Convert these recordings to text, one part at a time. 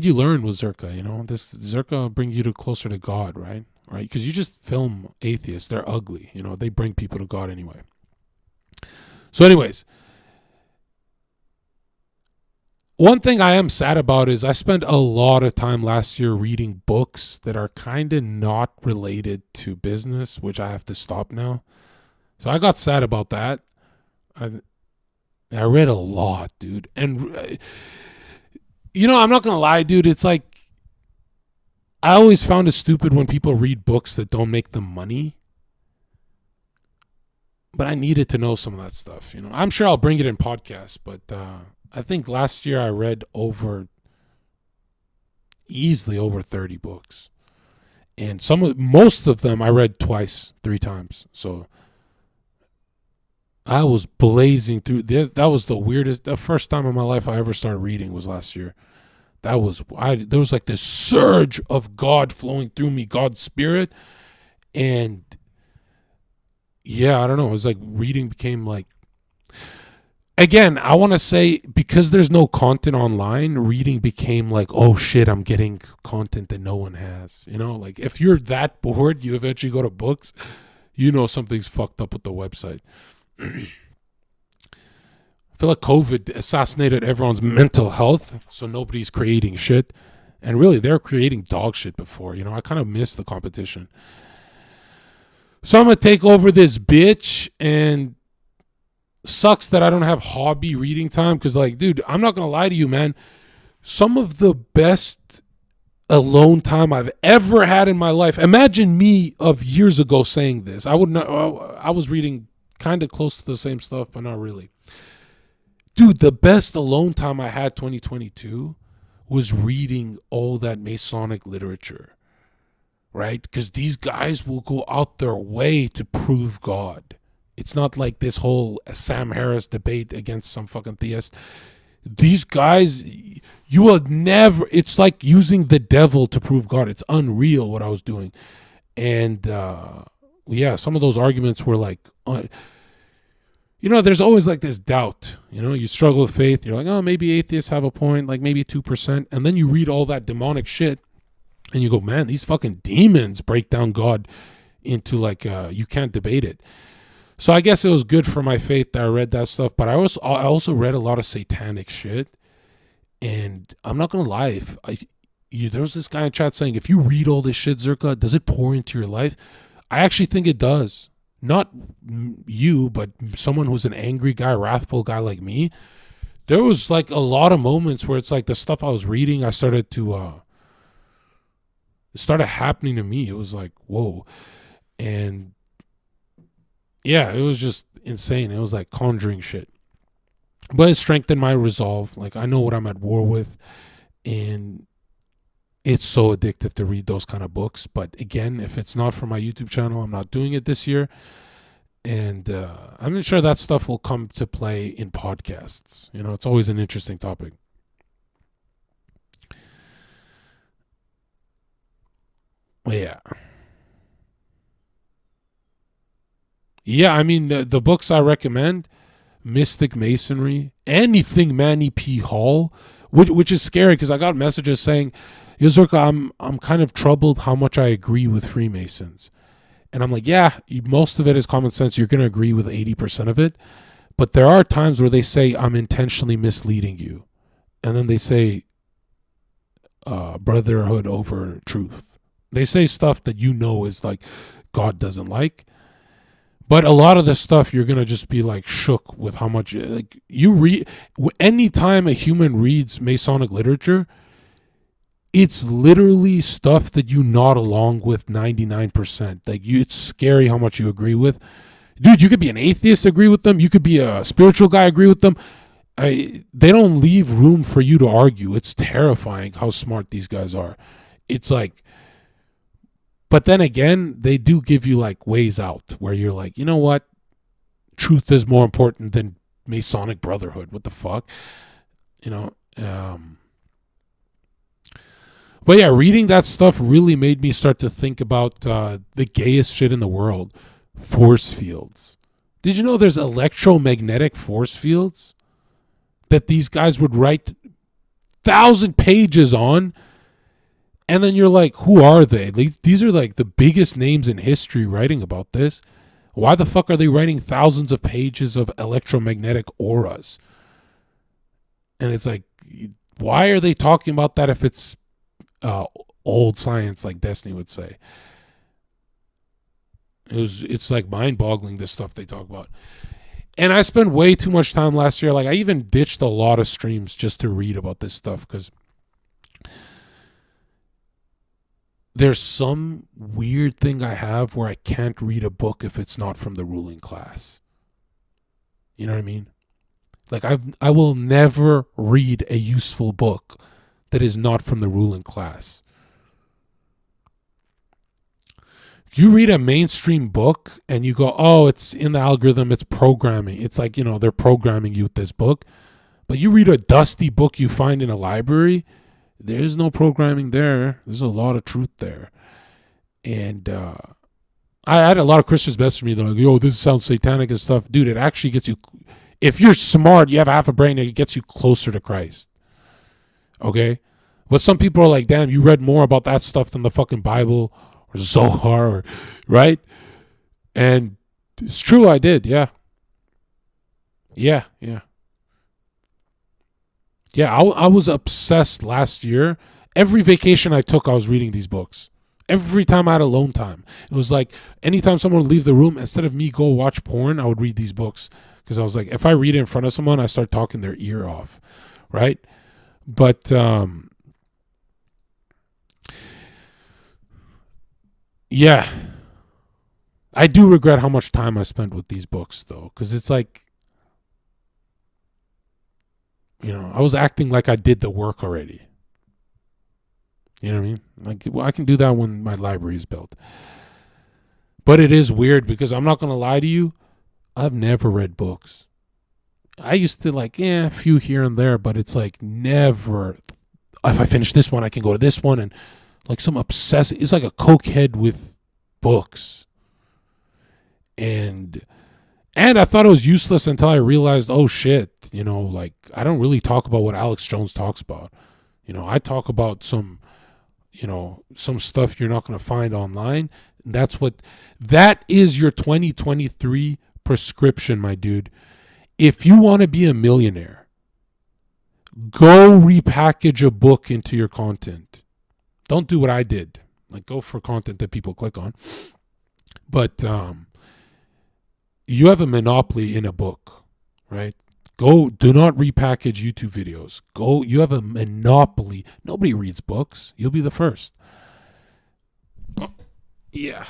you learn with Zherka? You know, this Zherka brings you to closer to God, right? Right? Because you just film atheists; they're ugly. You know, they bring people to God anyway. So, anyways, one thing I am sad about is I spent a lot of time last year reading books that are kind of not related to business, which I have to stop now. So I got sad about that. I I read a lot, dude, and uh, you know I'm not gonna lie, dude. It's like I always found it stupid when people read books that don't make them money. But I needed to know some of that stuff. You know, I'm sure I'll bring it in podcasts, but uh, I think last year I read over easily over 30 books. And some of most of them I read twice, three times. So I was blazing through that was the weirdest the first time in my life I ever started reading was last year. That was I there was like this surge of God flowing through me, God's spirit and yeah, I don't know. It was like reading became like again, I want to say because there's no content online, reading became like, oh shit, I'm getting content that no one has. You know, like if you're that bored, you eventually go to books, you know something's fucked up with the website. I feel like COVID assassinated everyone's mental health, so nobody's creating shit. And really, they're creating dog shit before. You know, I kind of miss the competition. So I'm gonna take over this bitch and sucks that I don't have hobby reading time because, like, dude, I'm not gonna lie to you, man. Some of the best alone time I've ever had in my life. Imagine me of years ago saying this. I would not. Uh, I was reading kind of close to the same stuff, but not really. Dude, the best alone time I had 2022 was reading all that Masonic literature right? Because these guys will go out their way to prove God. It's not like this whole Sam Harris debate against some fucking theist. These guys, you will never, it's like using the devil to prove God. It's unreal what I was doing. And uh, yeah, some of those arguments were like, uh, you know, there's always like this doubt. You know, you struggle with faith. You're like, oh, maybe atheists have a point, like maybe 2%. And then you read all that demonic shit and you go, man, these fucking demons break down God into like uh, you can't debate it. So I guess it was good for my faith that I read that stuff, but I also I also read a lot of satanic shit, and I'm not gonna lie, if I you, there was this guy in chat saying if you read all this shit, Zherka, does it pour into your life? I actually think it does. Not you, but someone who's an angry guy, wrathful guy like me. There was like a lot of moments where it's like the stuff I was reading, I started to uh it started happening to me. It was like, whoa. And yeah, it was just insane. It was like conjuring shit. But it strengthened my resolve. Like I know what I'm at war with. And it's so addictive to read those kind of books. But again, if it's not for my YouTube channel, I'm not doing it this year. And uh, I'm not sure that stuff will come to play in podcasts. You know, it's always an interesting topic. Yeah. Yeah, I mean the, the books I recommend, Mystic Masonry, anything Manly P. Hall, which which is scary because I got messages saying, Yozurka, I'm I'm kind of troubled how much I agree with Freemasons. And I'm like, yeah, most of it is common sense. You're going to agree with 80% of it. But there are times where they say, I'm intentionally misleading you. And then they say, uh, brotherhood over truth. They say stuff that you know is like God doesn't like. But a lot of the stuff you're gonna just be like shook with how much like you read. Anytime a human reads Masonic literature, it's literally stuff that you nod along with 99%. Like you, it's scary how much you agree with. Dude, you could be an atheist, agree with them. You could be a spiritual guy, agree with them. I, they don't leave room for you to argue. It's terrifying how smart these guys are. It's like but then again, they do give you like ways out where you're like, you know what? Truth is more important than Masonic Brotherhood. What the fuck? You know, um, but yeah, reading that stuff really made me start to think about uh, the gayest shit in the world force fields. Did you know there's electromagnetic force fields? That these guys would write thousand pages on. And then you're like, who are they? These are like the biggest names in history writing about this. Why the fuck are they writing thousands of pages of electromagnetic auras? And it's like, why are they talking about that if it's uh, old science, like Destiny would say? It was, it's like mind boggling, this stuff they talk about. And I spent way too much time last year. Like, I even ditched a lot of streams just to read about this stuff because there's some weird thing I have where I can't read a book if it's not from the ruling class. You know what I mean? Like I've I will never read a useful book that is not from the ruling class. You read a mainstream book and you go, "Oh, it's in the algorithm, it's programming." It's like, you know, they're programming you with this book. But you read a dusty book you find in a library, there's no programming there. There's a lot of truth there. And uh I had a lot of Christians message me. They're like, "Yo, this sounds satanic and stuff." Dude, it actually gets you if you're smart, you have half a brain it gets you closer to Christ. Okay? But some people are like, damn, you read more about that stuff than the fucking Bible or Zohar, or, right? And it's true, I did, yeah. Yeah, yeah. Yeah, I, I was obsessed last year. Every vacation I took, I was reading these books. Every time I had alone time. It was like anytime someone would leave the room, instead of me go watch porn, I would read these books because I was like, if I read it in front of someone, I start talking their ear off, right? But um, yeah, I do regret how much time I spent with these books though, because it's like, you know, I was acting like I did the work already. You know what I mean? Like, well, I can do that when my library is built. But it is weird because I'm not going to lie to you. I've never read books. I used to like, yeah, a few here and there, but it's like never. If I finish this one, I can go to this one, and like some obsessive. It's like a cokehead with books, and and I thought it was useless until I realized, oh shit, you know, like I don't really talk about what Alex Jones talks about. You know, I talk about some, you know, some stuff you're not going to find online. That's what that is your 2023 prescription, my dude. If you want to be a millionaire, go repackage a book into your content. Don't do what I did. Like go for content that people click on. But um you have a monopoly in a book, right? Go do not repackage YouTube videos. Go you have a monopoly. Nobody reads books. You'll be the first. Yeah.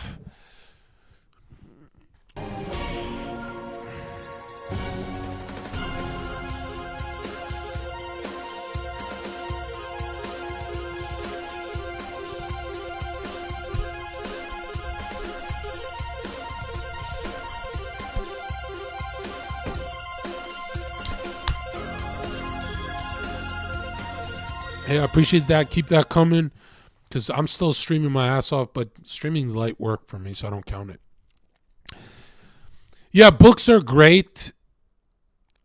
Hey, I appreciate that. Keep that coming because I'm still streaming my ass off, but streaming's light work for me, so I don't count it. Yeah, books are great.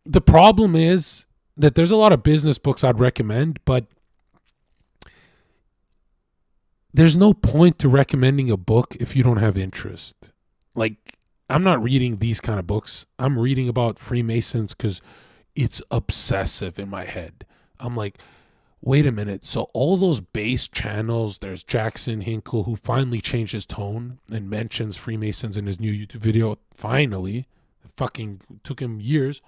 The problem is that there's a lot of business books I'd recommend, but there's no point to recommending a book if you don't have interest. Like, I'm not reading these kind of books. I'm reading about Freemasons because it's obsessive in my head. I'm like, wait a minute. So all those base channels, there's Jackson Hinkle who finally changed his tone and mentions Freemasons in his new YouTube video. Finally, it fucking took him years.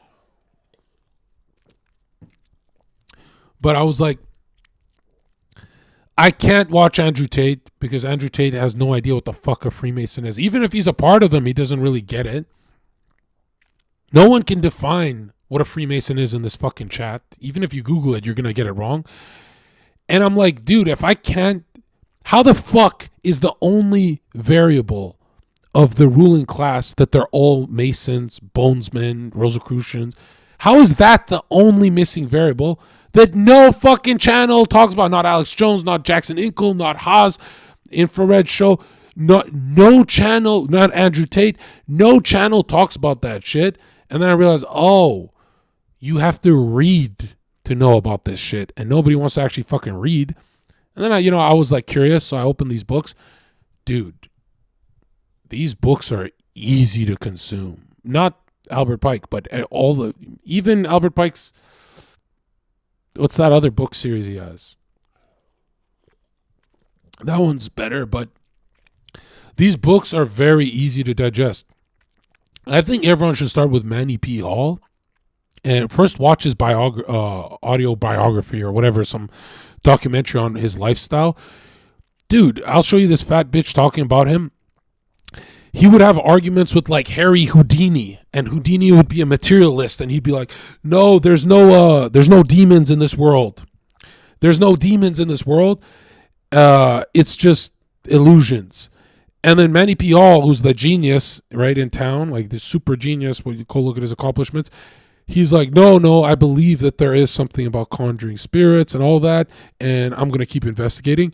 But I was like, I can't watch Andrew Tate because Andrew Tate has no idea what the fuck a Freemason is. Even if he's a part of them, he doesn't really get it. No one can define what a Freemason is in this fucking chat. Even if you Google it, you're going to get it wrong. And I'm like, dude, if I can't, how the fuck is the only variable of the ruling class that they're all Masons, Bonesmen, Rosicrucians? How is that the only missing variable that no fucking channel talks about? Not Alex Jones, not Jackson Hinkle, not Haz, Infrared Show. Not no channel, not Andrew Tate. No channel talks about that shit. And then I realized, oh, you have to read to know about this shit, and nobody wants to actually fucking read. And then I, you know, I was like curious, so I opened these books. Dude, these books are easy to consume. Not Albert Pike, but all the even Albert Pike's what's that other book series he has? That one's better, but these books are very easy to digest. I think everyone should start with Manly P. Hall and first watch his biog- uh, audio biography or whatever, some documentary on his lifestyle. Dude, I'll show you this fat bitch talking about him. He would have arguments with like Harry Houdini, and Houdini would be a materialist, and he'd be like, "No, there's no, uh, there's no demons in this world. There's no demons in this world. Uh, it's just illusions." And then Manly P. Hall, who's the genius right in town, like the super genius, when you go look at his accomplishments, he's like, no, no, I believe that there is something about conjuring spirits and all that, and I'm gonna keep investigating.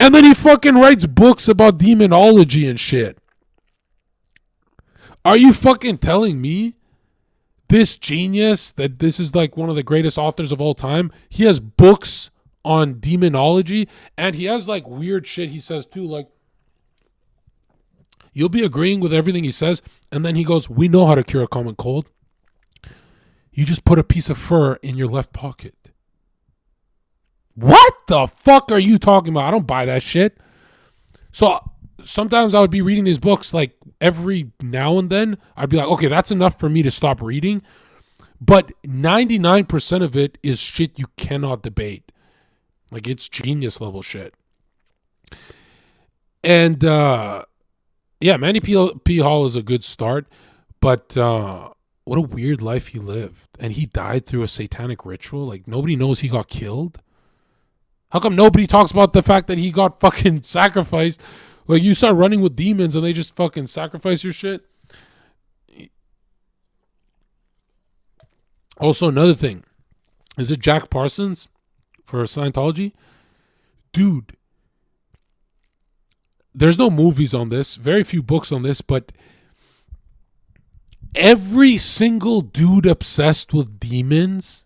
And then he fucking writes books about demonology and shit. Are you fucking telling me this genius that this is like one of the greatest authors of all time? He has books on demonology and he has like weird shit he says too, like you'll be agreeing with everything he says, and then he goes, We know how to cure a common cold. You just put a piece of fur in your left pocket. What the fuck are you talking about? I don't buy that shit. So sometimes I would be reading these books like every now and then. I'd be like, okay, that's enough for me to stop reading. But 99% of it is shit you cannot debate. Like it's genius level shit. And uh yeah, Manly P. P. Hall is a good start, but uh what a weird life he lived. And he died through a satanic ritual. Like nobody knows he got killed. How come nobody talks about the fact that he got fucking sacrificed? Like you start running with demons and they just fucking sacrifice your shit. Also, another thing. Is it Jack Parsons for Scientology? Dude. There's no movies on this, very few books on this, but every single dude obsessed with demons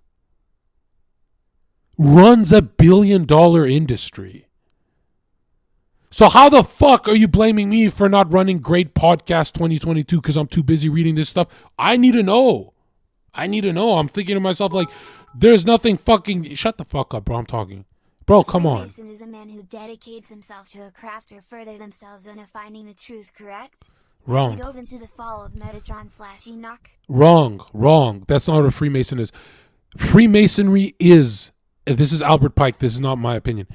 runs a billion dollar industry. So how the fuck are you blaming me for not running great podcast 2022 because I'm too busy reading this stuff? I need to know. I need to know. I'm thinking to myself like, there's nothing fucking. Shut the fuck up, bro. I'm talking. Bro, come on. Mason is a man who dedicates himself to a craft or further themselves on finding the truth, correct? Wrong. Dove into the fall of Metatron slash Enoch. Wrong. Wrong. That's not what a Freemason is. Freemasonry is, this is Albert Pike, this is not my opinion.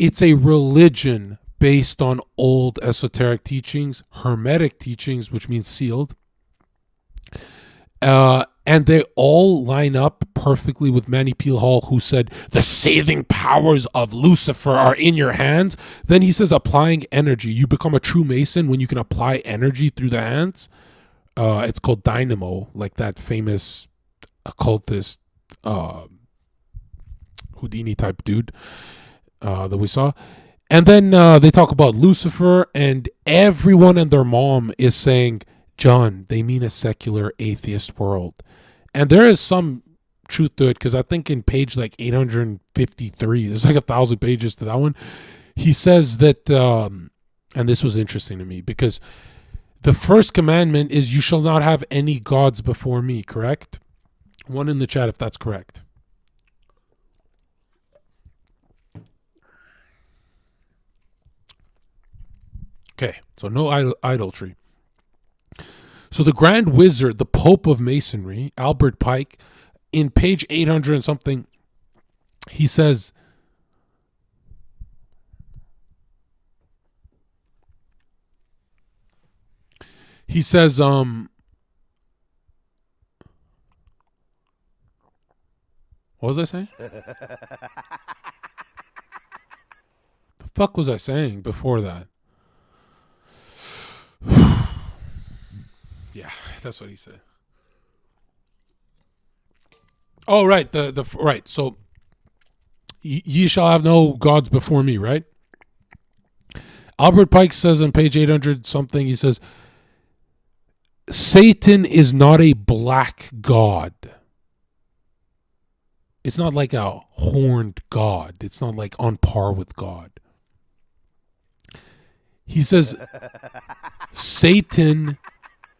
It's a religion based on old esoteric teachings, hermetic teachings, which means sealed. Uh, and they all line up perfectly with Manly P. Hall, who said, The saving powers of Lucifer are in your hands. Then he says, applying energy. You become a true Mason when you can apply energy through the hands. Uh, it's called dynamo, like that famous occultist uh, Houdini type dude uh, that we saw. And then uh, they talk about Lucifer, and everyone and their mom is saying, Jon, they mean a secular atheist world. And there is some truth to it because I think in page like 853, there's like a thousand pages to that one. He says that, um, and this was interesting to me because the first commandment is, You shall not have any gods before me, correct? One in the chat if that's correct. Okay, so no idol- idolatry. So the Grand Wizard, the Pope of Masonry, Albert Pike, in page 800 and something, he says, he says, um, what was I saying? the fuck was I saying before that? Yeah, that's what he said. Oh, right. The the right. So ye shall have no gods before me. Right. Albert Pike says on page eight hundred something. He says, "Satan is not a black god." it's not like a horned god. It's not like on par with God. He says Satan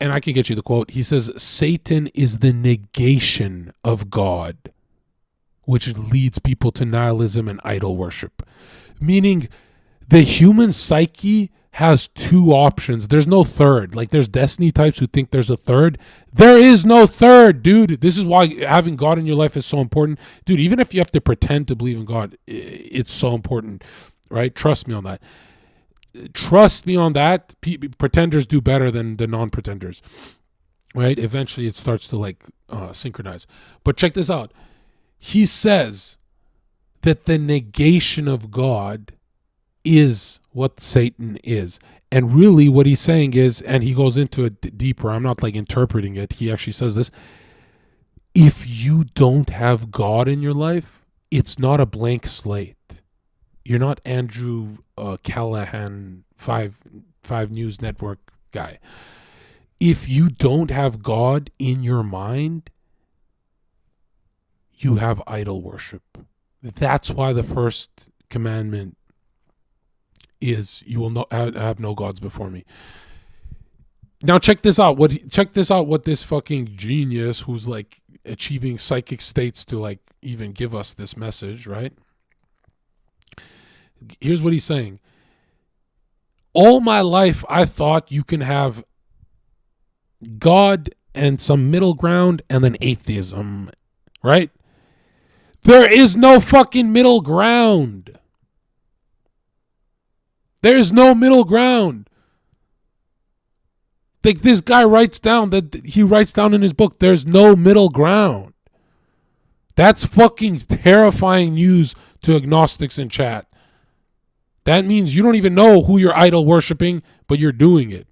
and I can get you the quote. He says Satan is the negation of God, which leads people to nihilism and idol worship. Meaning the human psyche has two options. There's no third. Like there's destiny types who think there's a third. There is no third, dude. This is why having God in your life is so important. Dude, even if you have to pretend to believe in God, it's so important, right? Trust me on that. Trust me on that. pretenders do better than the non-pretenders. Right? Eventually it starts to like uh, synchronize. But check this out. He says that the negation of God is what Satan is. And really, what he's saying is, and he goes into it deeper. I'm not like interpreting it. He actually says this if you don't have God in your life, it's not a blank slate. You're not Andrew uh, Callaghan, five five News Network guy. If you don't have God in your mind, you have idol worship. That's why the first commandment is you will not have no gods before me. Now check this out. What check this out what this fucking genius who's like achieving psychic states to like even give us this message, right? Here's what he's saying. All my life I thought you can have God and some middle ground and then atheism, right? There is no fucking middle ground. There's no middle ground. Like this guy writes down that he writes down in his book, there's no middle ground. That's fucking terrifying news to agnostics in chat. That means you don't even know who you're idol worshiping, but you're doing it.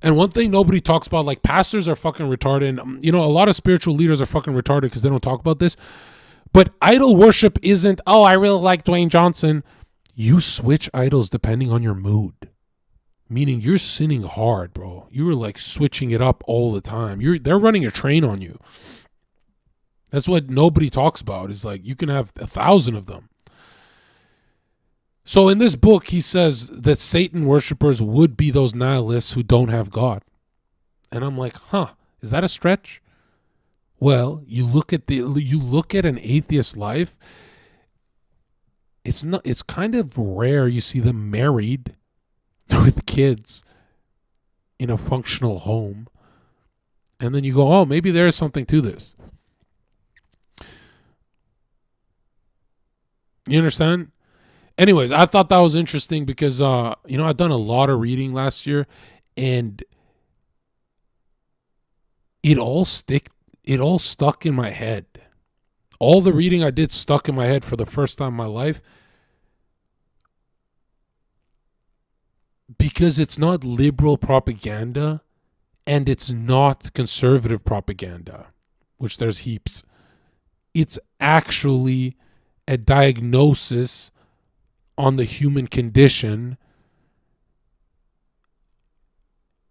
And one thing nobody talks about, like pastors are fucking retarded. And, um, you know, a lot of spiritual leaders are fucking retarded because they don't talk about this. But idol worship isn't, oh, I really like Dwayne Johnson. You switch idols depending on your mood. Meaning you're sinning hard, bro. You are like switching it up all the time. You're they're running a train on you. That's what nobody talks about. Is like you can have a thousand of them. So in this book, he says that Satan worshippers would be those nihilists who don't have God. And I'm like, huh, is that a stretch? Well, you look at the you look at an atheist life. It's not. It's kind of rare you see them married with kids in a functional home, and then you go, "Oh, maybe there is something to this." You understand? Anyways, I thought that was interesting because uh, you know, I've done a lot of reading last year and it all stick it all stuck in my head. All the reading I did stuck in my head for the first time in my life. Because it's not liberal propaganda and it's not conservative propaganda, which there's heaps. It's actually a diagnosis on the human condition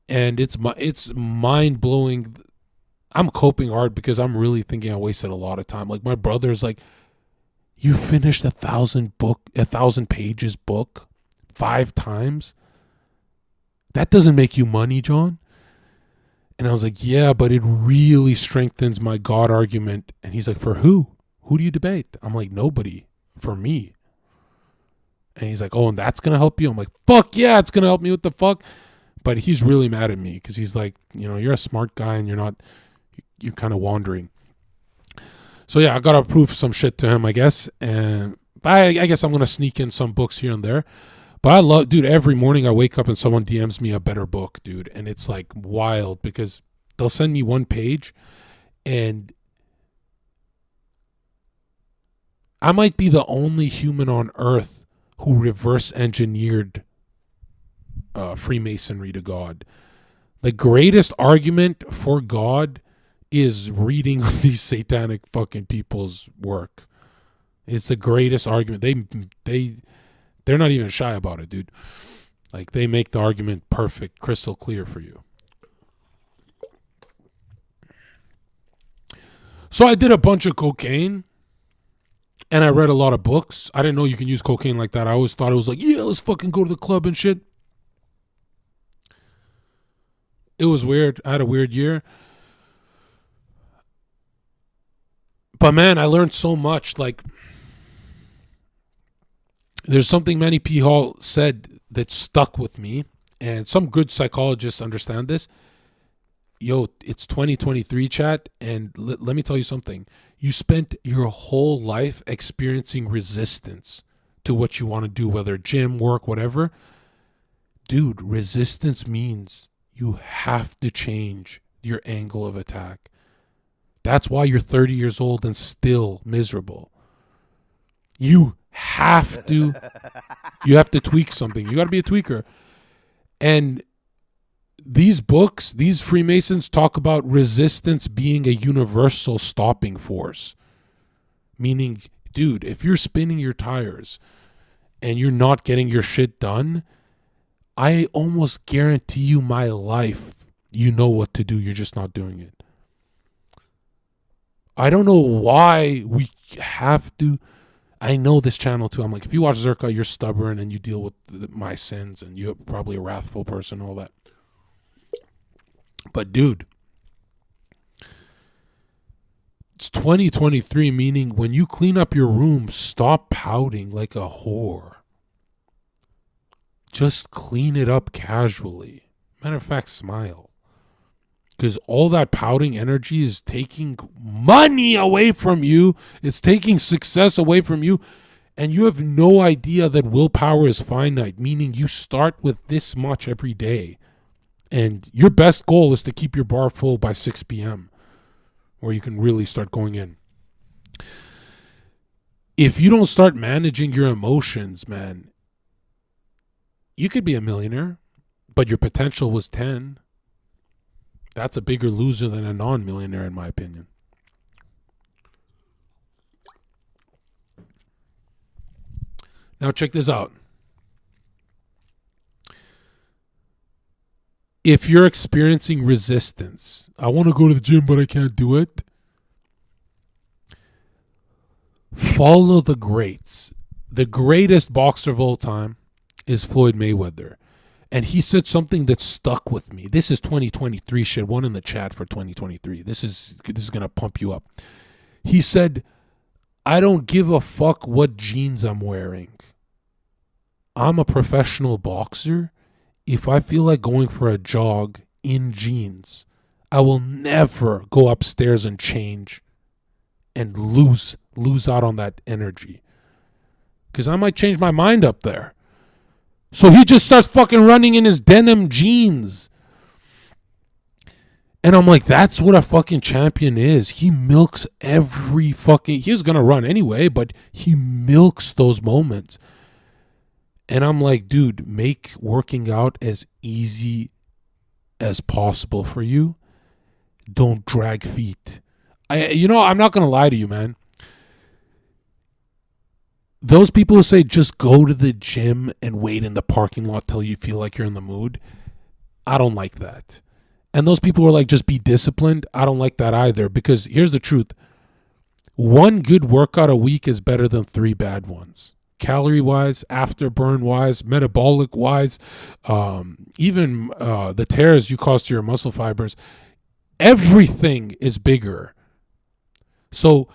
and it's it's mind blowing I'm coping hard because I'm really thinking I wasted a lot of time. Like my brother's like, you finished a thousand book, a thousand pages book five times. That doesn't make you money, Jon. And I was like, yeah, but it really strengthens my God argument. And he's like, for who? Who do you debate? I'm like, nobody. For me. And he's like, oh, and that's gonna help you. I'm like, fuck yeah, it's gonna help me. What the fuck? But he's really mad at me because he's like, you know, you're a smart guy and you're not you're kind of wandering. So yeah, I gotta prove some shit to him, I guess. And I, I guess I'm gonna sneak in some books here and there. But I love, dude. Every morning I wake up and someone DMs me a better book, dude, and it's like wild because they'll send me one page, and I might be the only human on Earth who reverse engineered uh, Freemasonry to God. The greatest argument for God is reading these satanic fucking people's work. It's the greatest argument. They they they're not even shy about it, dude. Like they make the argument perfect, crystal clear for you. So I did a bunch of cocaine and I read a lot of books. I didn't know you can use cocaine like that. I always thought it was like, yeah, let's fucking go to the club and shit. It was weird. I had a weird year. But man, I learned so much. Like, there's something Manly P. Hall said that stuck with me, and some good psychologists understand this. Yo, it's 2023 chat, and let me tell you something. You spent your whole life experiencing resistance to what you want to do, whether gym, work, whatever. Dude, resistance means you have to change your angle of attack. That's why you're 30 years old and still miserable. You have to you have to tweak something. You got to be a tweaker. And these books, these Freemasons talk about resistance being a universal stopping force. Meaning, dude, if you're spinning your tires and you're not getting your shit done, I almost guarantee you my life, you know what to do. You're just not doing it. I don't know why we have to. I know this channel too. I'm like, if you watch Zherka, you're stubborn and you deal with my sins and you're probably a wrathful person, all that. But dude, it's 2023, meaning when you clean up your room, stop pouting like a whore. Just clean it up casually. Matter of fact, smile because all that pouting energy is taking money away from you. It's taking success away from you. And you have no idea that willpower is finite, meaning you start with this much every day. And your best goal is to keep your bar full by 6 p.m., where you can really start going in. If you don't start managing your emotions, man, you could be a millionaire, but your potential was 10 that's a bigger loser than a non millionaire, in my opinion. Now, check this out. If you're experiencing resistance, I want to go to the gym, but I can't do it. Follow the greats. The greatest boxer of all time is Floyd Mayweather and he said something that stuck with me. This is 2023 shit. One in the chat for 2023. This is this is gonna pump you up. He said, "I don't give a fuck what jeans I'm wearing. I'm a professional boxer. If I feel like going for a jog in jeans, I will never go upstairs and change and lose lose out on that energy." Because I might change my mind up there. So he just starts fucking running in his denim jeans. And I'm like, that's what a fucking champion is. He milks every fucking. He's going to run anyway, but he milks those moments. And I'm like, dude, make working out as easy as possible for you. Don't drag feet. I, you know, I'm not going to lie to you, man those people who say just go to the gym and wait in the parking lot till you feel like you're in the mood, I don't like that. And those people who are like just be disciplined, I don't like that either because here's the truth. One good workout a week is better than three bad ones. Calorie wise, afterburn wise, metabolic wise, um, even uh, the tears you cause to your muscle fibers, everything is bigger. So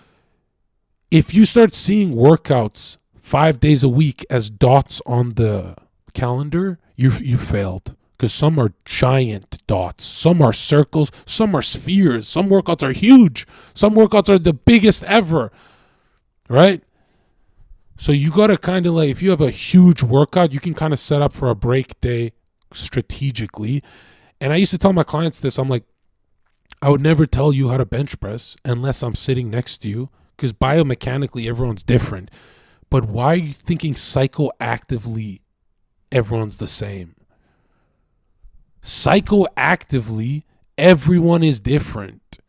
if you start seeing workouts five days a week as dots on the calendar, you you failed. Because some are giant dots, some are circles, some are spheres, some workouts are huge, some workouts are the biggest ever, right? So you got to kind of like if you have a huge workout, you can kind of set up for a break day strategically. And I used to tell my clients this. I'm like, I would never tell you how to bench press unless I'm sitting next to you because biomechanically everyone's different. But why are you thinking psychoactively everyone's the same? Psychoactively, everyone is different.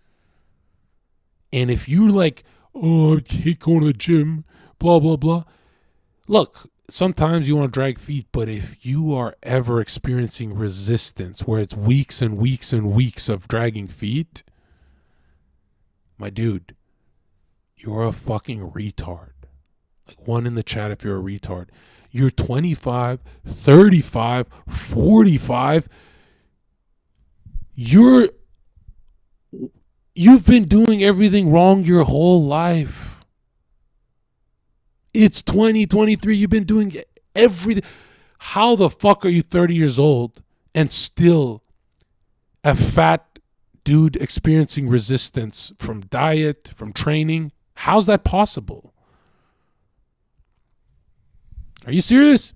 And if you're like, oh, I hate going to the gym, blah, blah, blah. Look, sometimes you want to drag feet, but if you are ever experiencing resistance where it's weeks and weeks and weeks of dragging feet, my dude, you're a fucking retard. Like one in the chat if you're a retard. You're 25, 35, 45. You're you've been doing everything wrong your whole life. It's 2023. You've been doing everything. How the fuck are you 30 years old and still a fat dude experiencing resistance from diet, from training? How's that possible? Are you serious?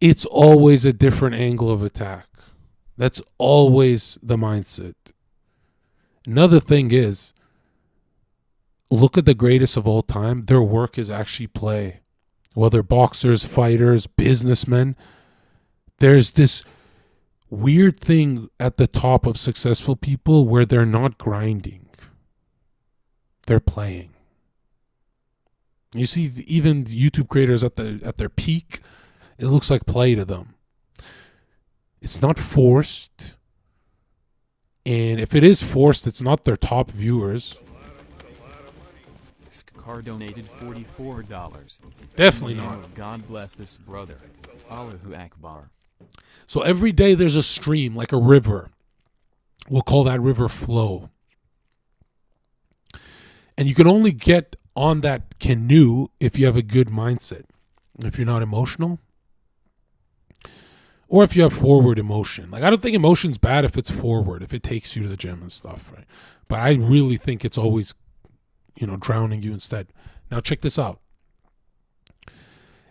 It's always a different angle of attack. That's always the mindset. Another thing is look at the greatest of all time. Their work is actually play. Whether boxers, fighters, businessmen, there's this weird thing at the top of successful people where they're not grinding, they're playing. You see, even YouTube creators at the at their peak, it looks like play to them. It's not forced, and if it is forced, it's not their top viewers. Donated forty-four dollars. Definitely not. God bless this brother. Allahu Akbar. So every day there's a stream, like a river. We'll call that river flow. And you can only get on that canoe if you have a good mindset. If you're not emotional, or if you have forward emotion. Like I don't think emotion's bad if it's forward, if it takes you to the gym and stuff, right? But I really think it's always, you know, drowning you instead. Now check this out.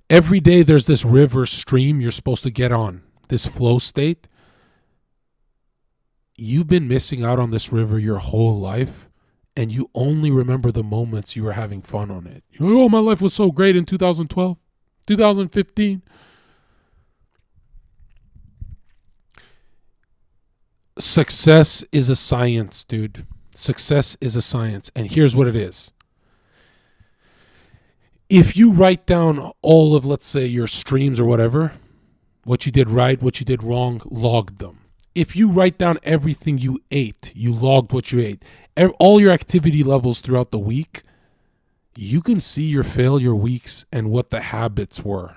Every day there's this river stream you're supposed to get on, this flow state. You've been missing out on this river your whole life and you only remember the moments you were having fun on it. Like, oh, my life was so great in 2012, 2015. Success is a science, dude. Success is a science. And here's what it is. If you write down all of, let's say, your streams or whatever, what you did right, what you did wrong, logged them. If you write down everything you ate, you logged what you ate all your activity levels throughout the week, you can see your failure weeks and what the habits were.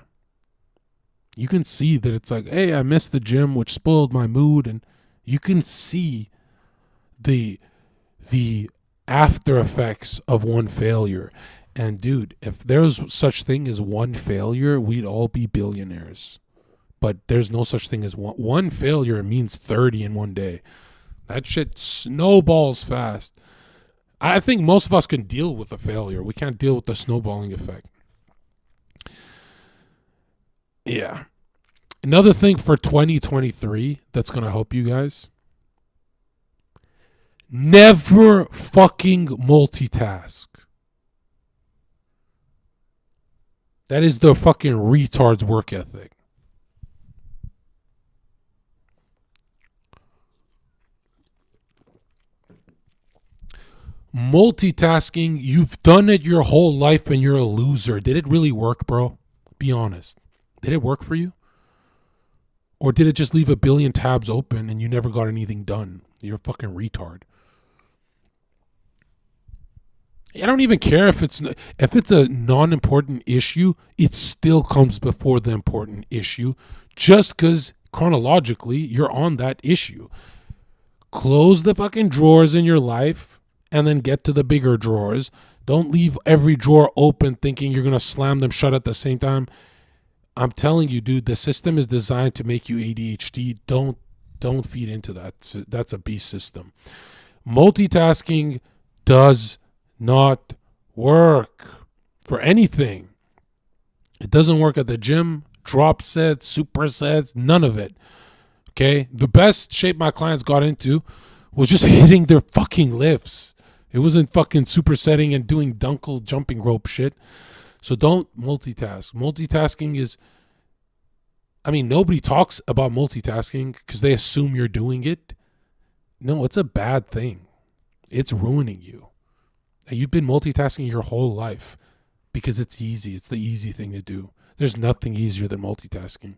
You can see that it's like, hey, I missed the gym, which spoiled my mood, and you can see the the after effects of one failure. And dude, if there's such thing as one failure, we'd all be billionaires. But there's no such thing as one one failure means 30 in one day. That shit snowballs fast. I think most of us can deal with a failure. We can't deal with the snowballing effect. Yeah. Another thing for 2023 that's going to help you guys never fucking multitask. That is the fucking retard's work ethic. multitasking, you've done it your whole life and you're a loser. Did it really work, bro? Be honest. Did it work for you? Or did it just leave a billion tabs open and you never got anything done? You're a fucking retard. I don't even care if it's if it's a non-important issue, it still comes before the important issue just cuz chronologically you're on that issue. Close the fucking drawers in your life and then get to the bigger drawers. Don't leave every drawer open thinking you're going to slam them shut at the same time. I'm telling you, dude, the system is designed to make you ADHD. Don't don't feed into that. That's a beast system. Multitasking does not work for anything. It doesn't work at the gym, drop sets, supersets, none of it. Okay? The best shape my clients got into was just hitting their fucking lifts. It wasn't fucking supersetting and doing dunkle jumping rope shit. So don't multitask. Multitasking is I mean, nobody talks about multitasking because they assume you're doing it. No, it's a bad thing. It's ruining you. And you've been multitasking your whole life because it's easy. It's the easy thing to do. There's nothing easier than multitasking,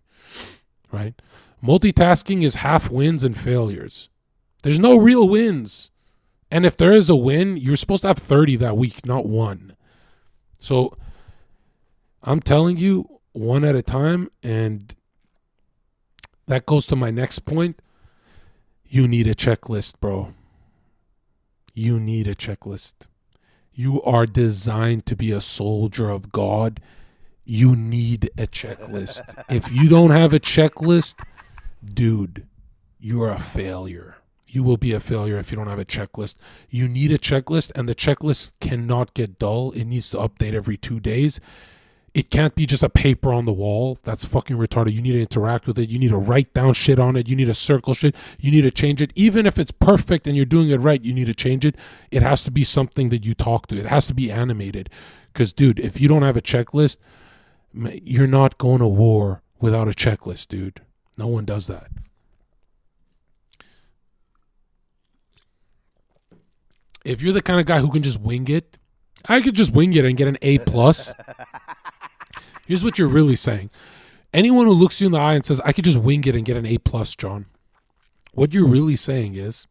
right? Multitasking is half wins and failures. There's no real wins. And if there is a win, you're supposed to have 30 that week, not one. So I'm telling you, one at a time. And that goes to my next point. You need a checklist, bro. You need a checklist. You are designed to be a soldier of God. You need a checklist. if you don't have a checklist, dude, you are a failure. You will be a failure if you don't have a checklist. You need a checklist, and the checklist cannot get dull. It needs to update every two days. It can't be just a paper on the wall. That's fucking retarded. You need to interact with it. You need to write down shit on it. You need to circle shit. You need to change it. Even if it's perfect and you're doing it right, you need to change it. It has to be something that you talk to. It has to be animated. Because, dude, if you don't have a checklist, you're not going to war without a checklist, dude. No one does that. If you're the kind of guy who can just wing it, I could just wing it and get an A plus. Here's what you're really saying. Anyone who looks you in the eye and says, I could just wing it and get an A plus, Jon. What you're really saying is,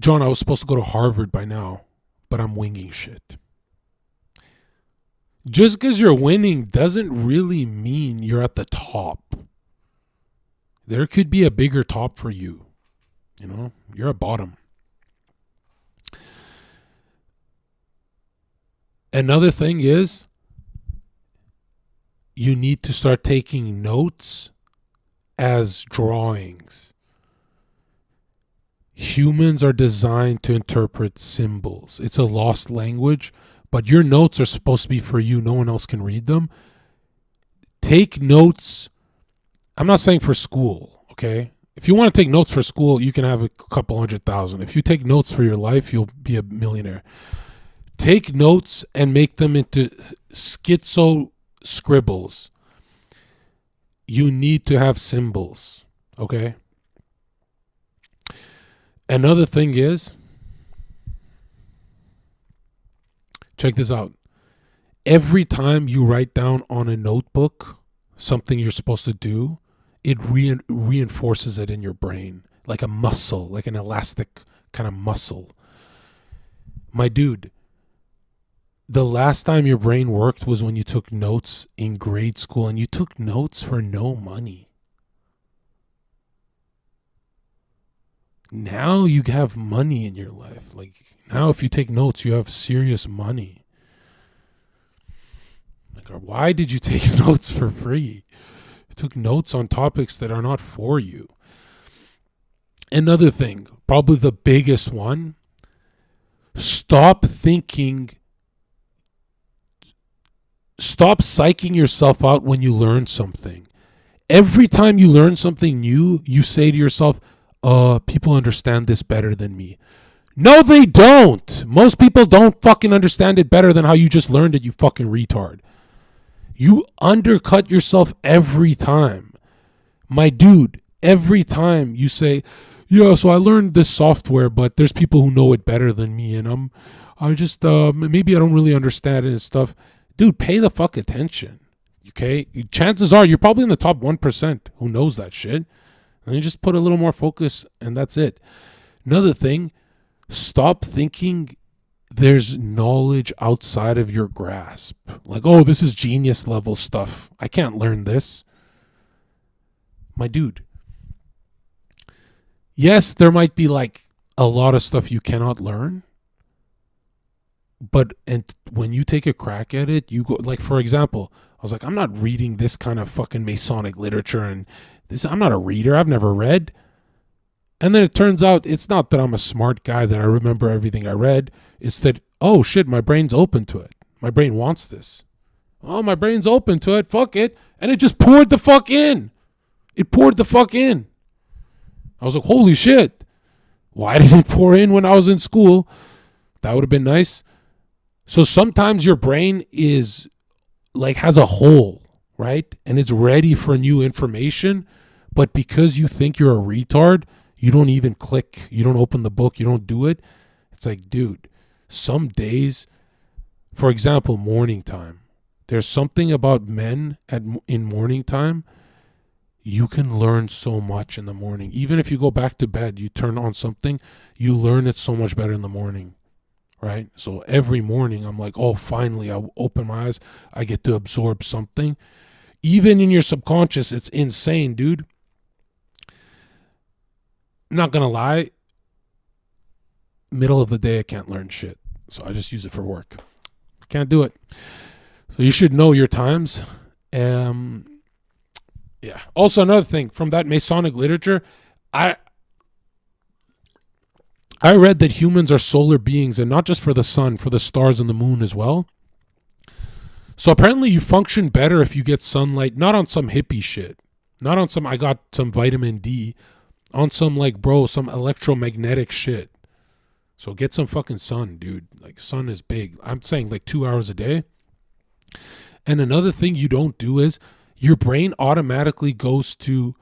Jon, I was supposed to go to Harvard by now, but I'm winging shit. Just because you're winning doesn't really mean you're at the top. There could be a bigger top for you. You know, you're a bottom. Another thing is you need to start taking notes as drawings. Humans are designed to interpret symbols. It's a lost language, but your notes are supposed to be for you. No one else can read them. Take notes. I'm not saying for school, okay? If you want to take notes for school, you can have a couple hundred thousand. If you take notes for your life, you'll be a millionaire. Take notes and make them into schizo scribbles. You need to have symbols, okay? Another thing is check this out. Every time you write down on a notebook something you're supposed to do, it re- reinforces it in your brain like a muscle, like an elastic kind of muscle. My dude, the last time your brain worked was when you took notes in grade school and you took notes for no money. Now you have money in your life. Like now if you take notes, you have serious money. Like why did you take notes for free? You took notes on topics that are not for you. Another thing, probably the biggest one, stop thinking stop psyching yourself out when you learn something. Every time you learn something new, you say to yourself, uh, people understand this better than me. No, they don't. Most people don't fucking understand it better than how you just learned it, you fucking retard. You undercut yourself every time. My dude, every time you say, yeah, so I learned this software, but there's people who know it better than me, and I'm, I just, uh, maybe I don't really understand it and stuff dude, pay the fuck attention. Okay, chances are you're probably in the top one percent who knows that shit, and you just put a little more focus, and that's it. Another thing, stop thinking there's knowledge outside of your grasp. Like, oh, this is genius level stuff. I can't learn this. My dude. Yes, there might be like a lot of stuff you cannot learn, but and when you take a crack at it, you go like for example, I was like, I'm not reading this kind of fucking Masonic literature and this I'm not a reader. I've never read. And then it turns out it's not that I'm a smart guy that I remember everything I read. It's that oh shit, my brain's open to it. My brain wants this. Oh, my brain's open to it. Fuck it. And it just poured the fuck in. It poured the fuck in. I was like, holy shit. Why did it pour in when I was in school? That would have been nice. So sometimes your brain is like has a hole, right? And it's ready for new information, but because you think you're a retard, you don't even click, you don't open the book, you don't do it. It's like, dude, some days, for example, morning time. There's something about men at in morning time. you can learn so much in the morning. Even if you go back to bed, you turn on something, you learn it so much better in the morning. Right? So every morning I'm like, "Oh, finally I open my eyes, I get to absorb something." Even in your subconscious, it's insane, dude. Not to lie, middle of the day I can't learn shit. So I just use it for work. Can't do it. So you should know your times. Um yeah. Also another thing from that Masonic literature, I I read that humans are solar beings and not just for the sun, for the stars and the moon as well. So apparently you function better if you get sunlight, not on some hippie shit. Not on some I got some vitamin D, on some like bro, some electromagnetic shit. So get some fucking sun, dude. Like sun is big. I'm saying like 2 hours a day. And another thing you don't do is your brain automatically goes to,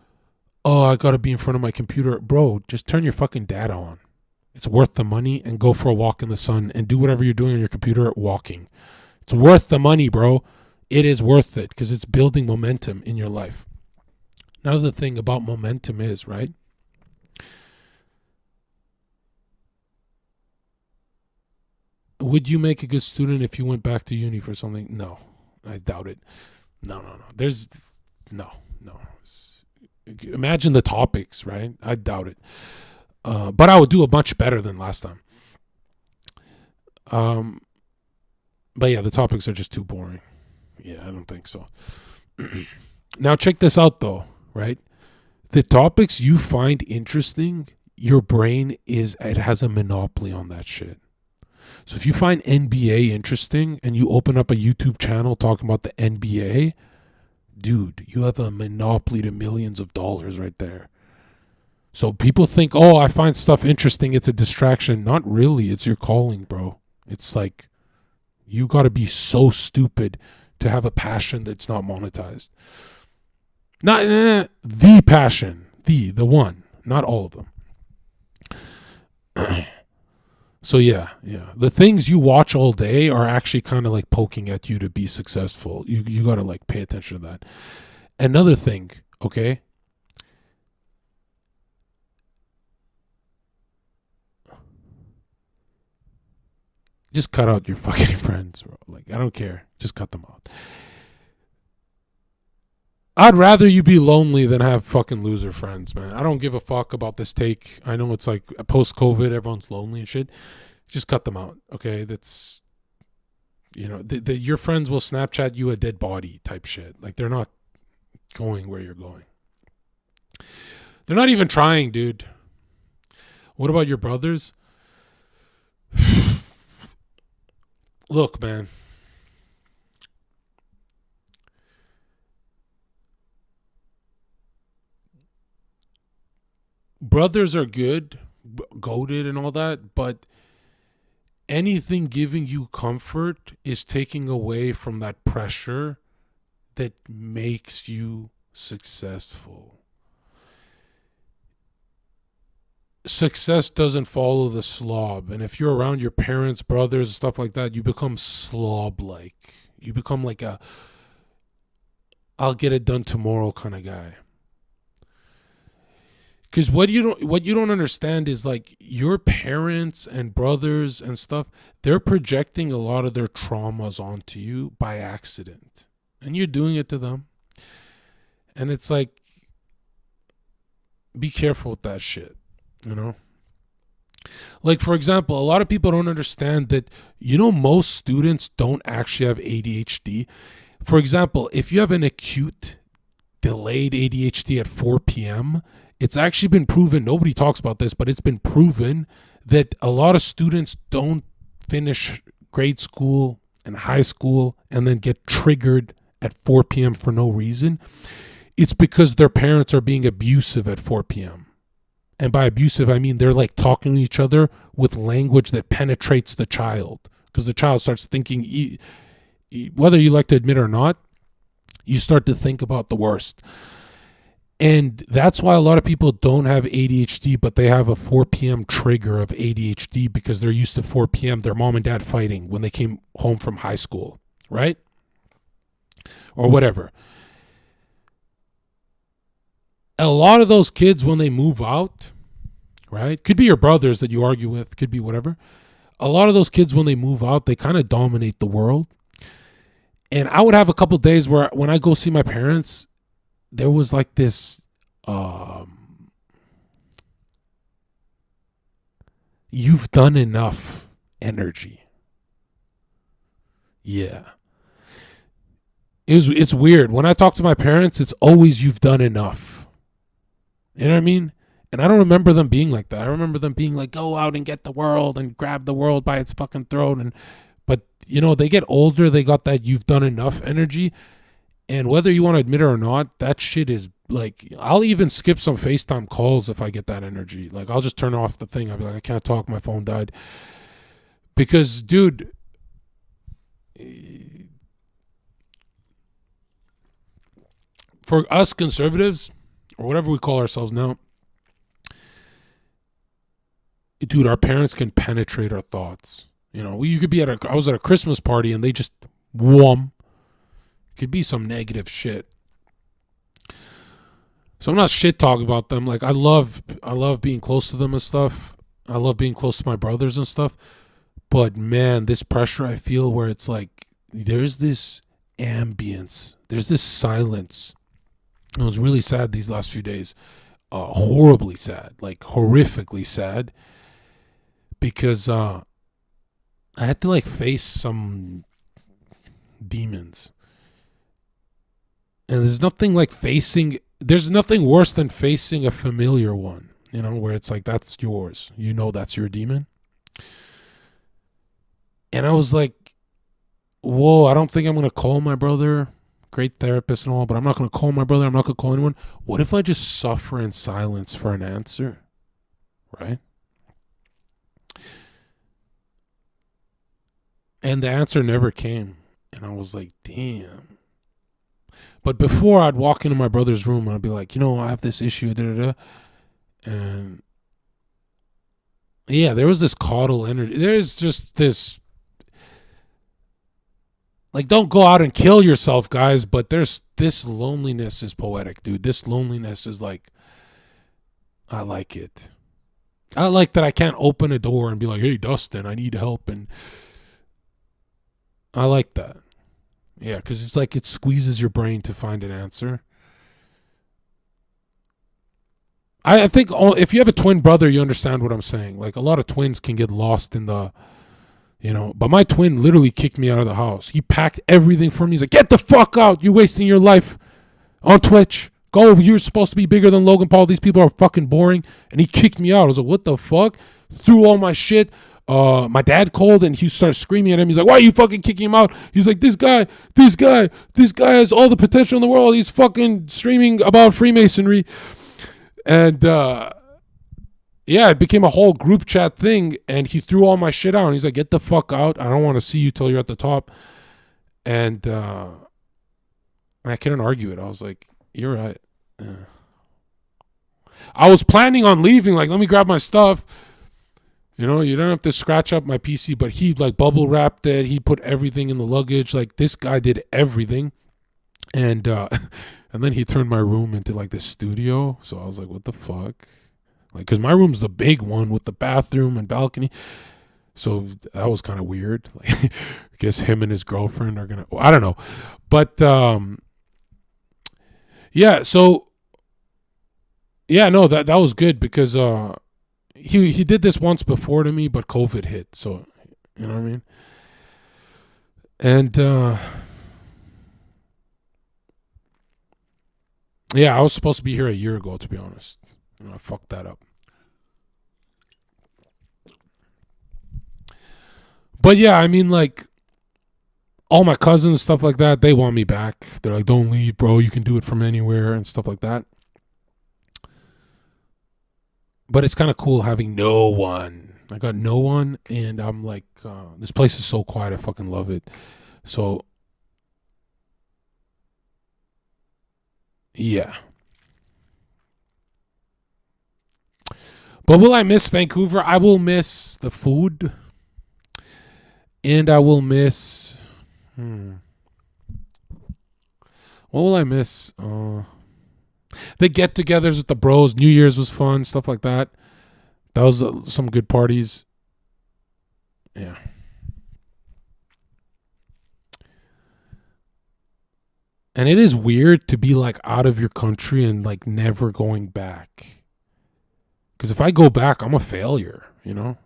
oh, I got to be in front of my computer. Bro, just turn your fucking data on. It's worth the money and go for a walk in the sun and do whatever you're doing on your computer walking. It's worth the money, bro. It is worth it because it's building momentum in your life. Another thing about momentum is, right? Would you make a good student if you went back to uni for something? No, I doubt it. No, no, no. There's no, no. Imagine the topics, right? I doubt it. Uh, but I would do a bunch better than last time. Um, but yeah, the topics are just too boring. Yeah, I don't think so. now check this out, though. Right, the topics you find interesting, your brain is it has a monopoly on that shit. So if you find NBA interesting and you open up a YouTube channel talking about the NBA, dude, you have a monopoly to millions of dollars right there. So people think, oh, I find stuff interesting. It's a distraction. Not really. It's your calling, bro. It's like you got to be so stupid to have a passion that's not monetized. Not eh, the passion, the the one, not all of them. So yeah, yeah. The things you watch all day are actually kind of like poking at you to be successful. You you got to like pay attention to that. Another thing, okay? Just cut out your fucking friends, bro. Like I don't care. Just cut them out. I'd rather you be lonely than have fucking loser friends, man. I don't give a fuck about this take. I know it's like post COVID, everyone's lonely and shit. Just cut them out, okay? That's, you know, the, the, your friends will Snapchat you a dead body type shit. Like they're not going where you're going. They're not even trying, dude. What about your brothers? Look, man. brothers are good, goaded and all that, but anything giving you comfort is taking away from that pressure that makes you successful. Success doesn't follow the slob. And if you're around your parents, brothers, stuff like that, you become slob like. You become like a I'll get it done tomorrow kind of guy. Because what you don't what you don't understand is like your parents and brothers and stuff, they're projecting a lot of their traumas onto you by accident. And you're doing it to them. And it's like be careful with that shit, you know? Like for example, a lot of people don't understand that you know most students don't actually have ADHD. For example, if you have an acute delayed ADHD at 4 p.m., it's actually been proven, nobody talks about this, but it's been proven that a lot of students don't finish grade school and high school and then get triggered at 4 p.m. for no reason. It's because their parents are being abusive at 4 p.m. And by abusive, I mean they're like talking to each other with language that penetrates the child because the child starts thinking, whether you like to admit or not, you start to think about the worst. And that's why a lot of people don't have ADHD, but they have a 4 p.m. trigger of ADHD because they're used to 4 p.m. their mom and dad fighting when they came home from high school, right? Or whatever. A lot of those kids when they move out, right? Could be your brothers that you argue with, could be whatever. A lot of those kids when they move out, they kind of dominate the world. And I would have a couple days where when I go see my parents, there was like this um you've done enough energy. Yeah. It was, it's weird. When I talk to my parents, it's always you've done enough. You know what I mean? And I don't remember them being like that. I remember them being like, go out and get the world and grab the world by its fucking throat. And but you know, they get older, they got that you've done enough energy. And whether you want to admit it or not, that shit is like I'll even skip some FaceTime calls if I get that energy. Like I'll just turn off the thing. I'll be like, I can't talk, my phone died. Because dude, for us conservatives, or whatever we call ourselves now, dude, our parents can penetrate our thoughts. You know, you could be at a, I was at a Christmas party and they just, wham, could be some negative shit. So I'm not shit talking about them. Like I love, I love being close to them and stuff. I love being close to my brothers and stuff. But man, this pressure I feel where it's like there's this ambience, there's this silence it was really sad these last few days. Uh, horribly sad, like horrifically sad, because uh, I had to like face some demons, and there's nothing like facing. There's nothing worse than facing a familiar one, you know, where it's like that's yours. You know that's your demon. And I was like, whoa, I don't think I'm gonna call my brother great therapist and all, but I'm not going to call my brother. I'm not going to call anyone. What if I just suffer in silence for an answer? Right? And the answer never came. And I was like, damn. But before I'd walk into my brother's room and I'd be like, you know, I have this issue, da da da. And yeah, there was this caudal energy. There's just this like don't go out and kill yourself guys but there's this loneliness is poetic dude. This loneliness is like i like it. I like that i can't open a door and be like hey dustin i need help and i like that. Yeah because it's like it squeezes your brain to find an answer. I, I think all, if you have a twin brother you understand what i'm saying. Like a lot of twins can get lost in the you know, but my twin literally kicked me out of the house. He packed everything for me. He's like, "Get the fuck out! You're wasting your life on Twitch. Go. You're supposed to be bigger than Logan Paul. These people are fucking boring." And he kicked me out. I was like, "What the fuck?" Threw all my shit. Uh, my dad called and he started screaming at him. He's like, "Why are you fucking kicking him out?" He's like, "This guy, this guy, this guy has all the potential in the world. He's fucking streaming about Freemasonry." And uh, yeah, it became a whole group chat thing, and he threw all my shit out. And he's like, "Get the fuck out! I don't want to see you till you're at the top." And uh, I couldn't argue it. I was like, "You're right." Yeah. I was planning on leaving. Like, let me grab my stuff. You know, you don't have to scratch up my PC, but he like bubble wrapped it. He put everything in the luggage. Like this guy did everything, and uh, and then he turned my room into like the studio. So I was like, "What the fuck?" Like because my room's the big one with the bathroom and balcony. So that was kind of weird. Like i guess him and his girlfriend are gonna i don't know. But um yeah so yeah no that that was good because uh he he did this once before to me but covid hit so you know what i mean? And uh yeah i was supposed to be here a year ago to be honest know, i fucked that up But yeah, I mean, like all my cousins, stuff like that, they want me back. They're like, "Don't leave, bro. You can do it from anywhere and stuff like that." But it's kind of cool having no one. I got no one, and I'm like, uh, this place is so quiet. I fucking love it. So, yeah. But will I miss Vancouver? I will miss the food and I will miss. Hmm. What will I miss? Uh, The get-togethers with the bros, New Year's was fun, stuff like that. That was uh, some good parties. Yeah. And it is weird to be like out of your country and like never going back. Because if I go back, I'm a failure, you know?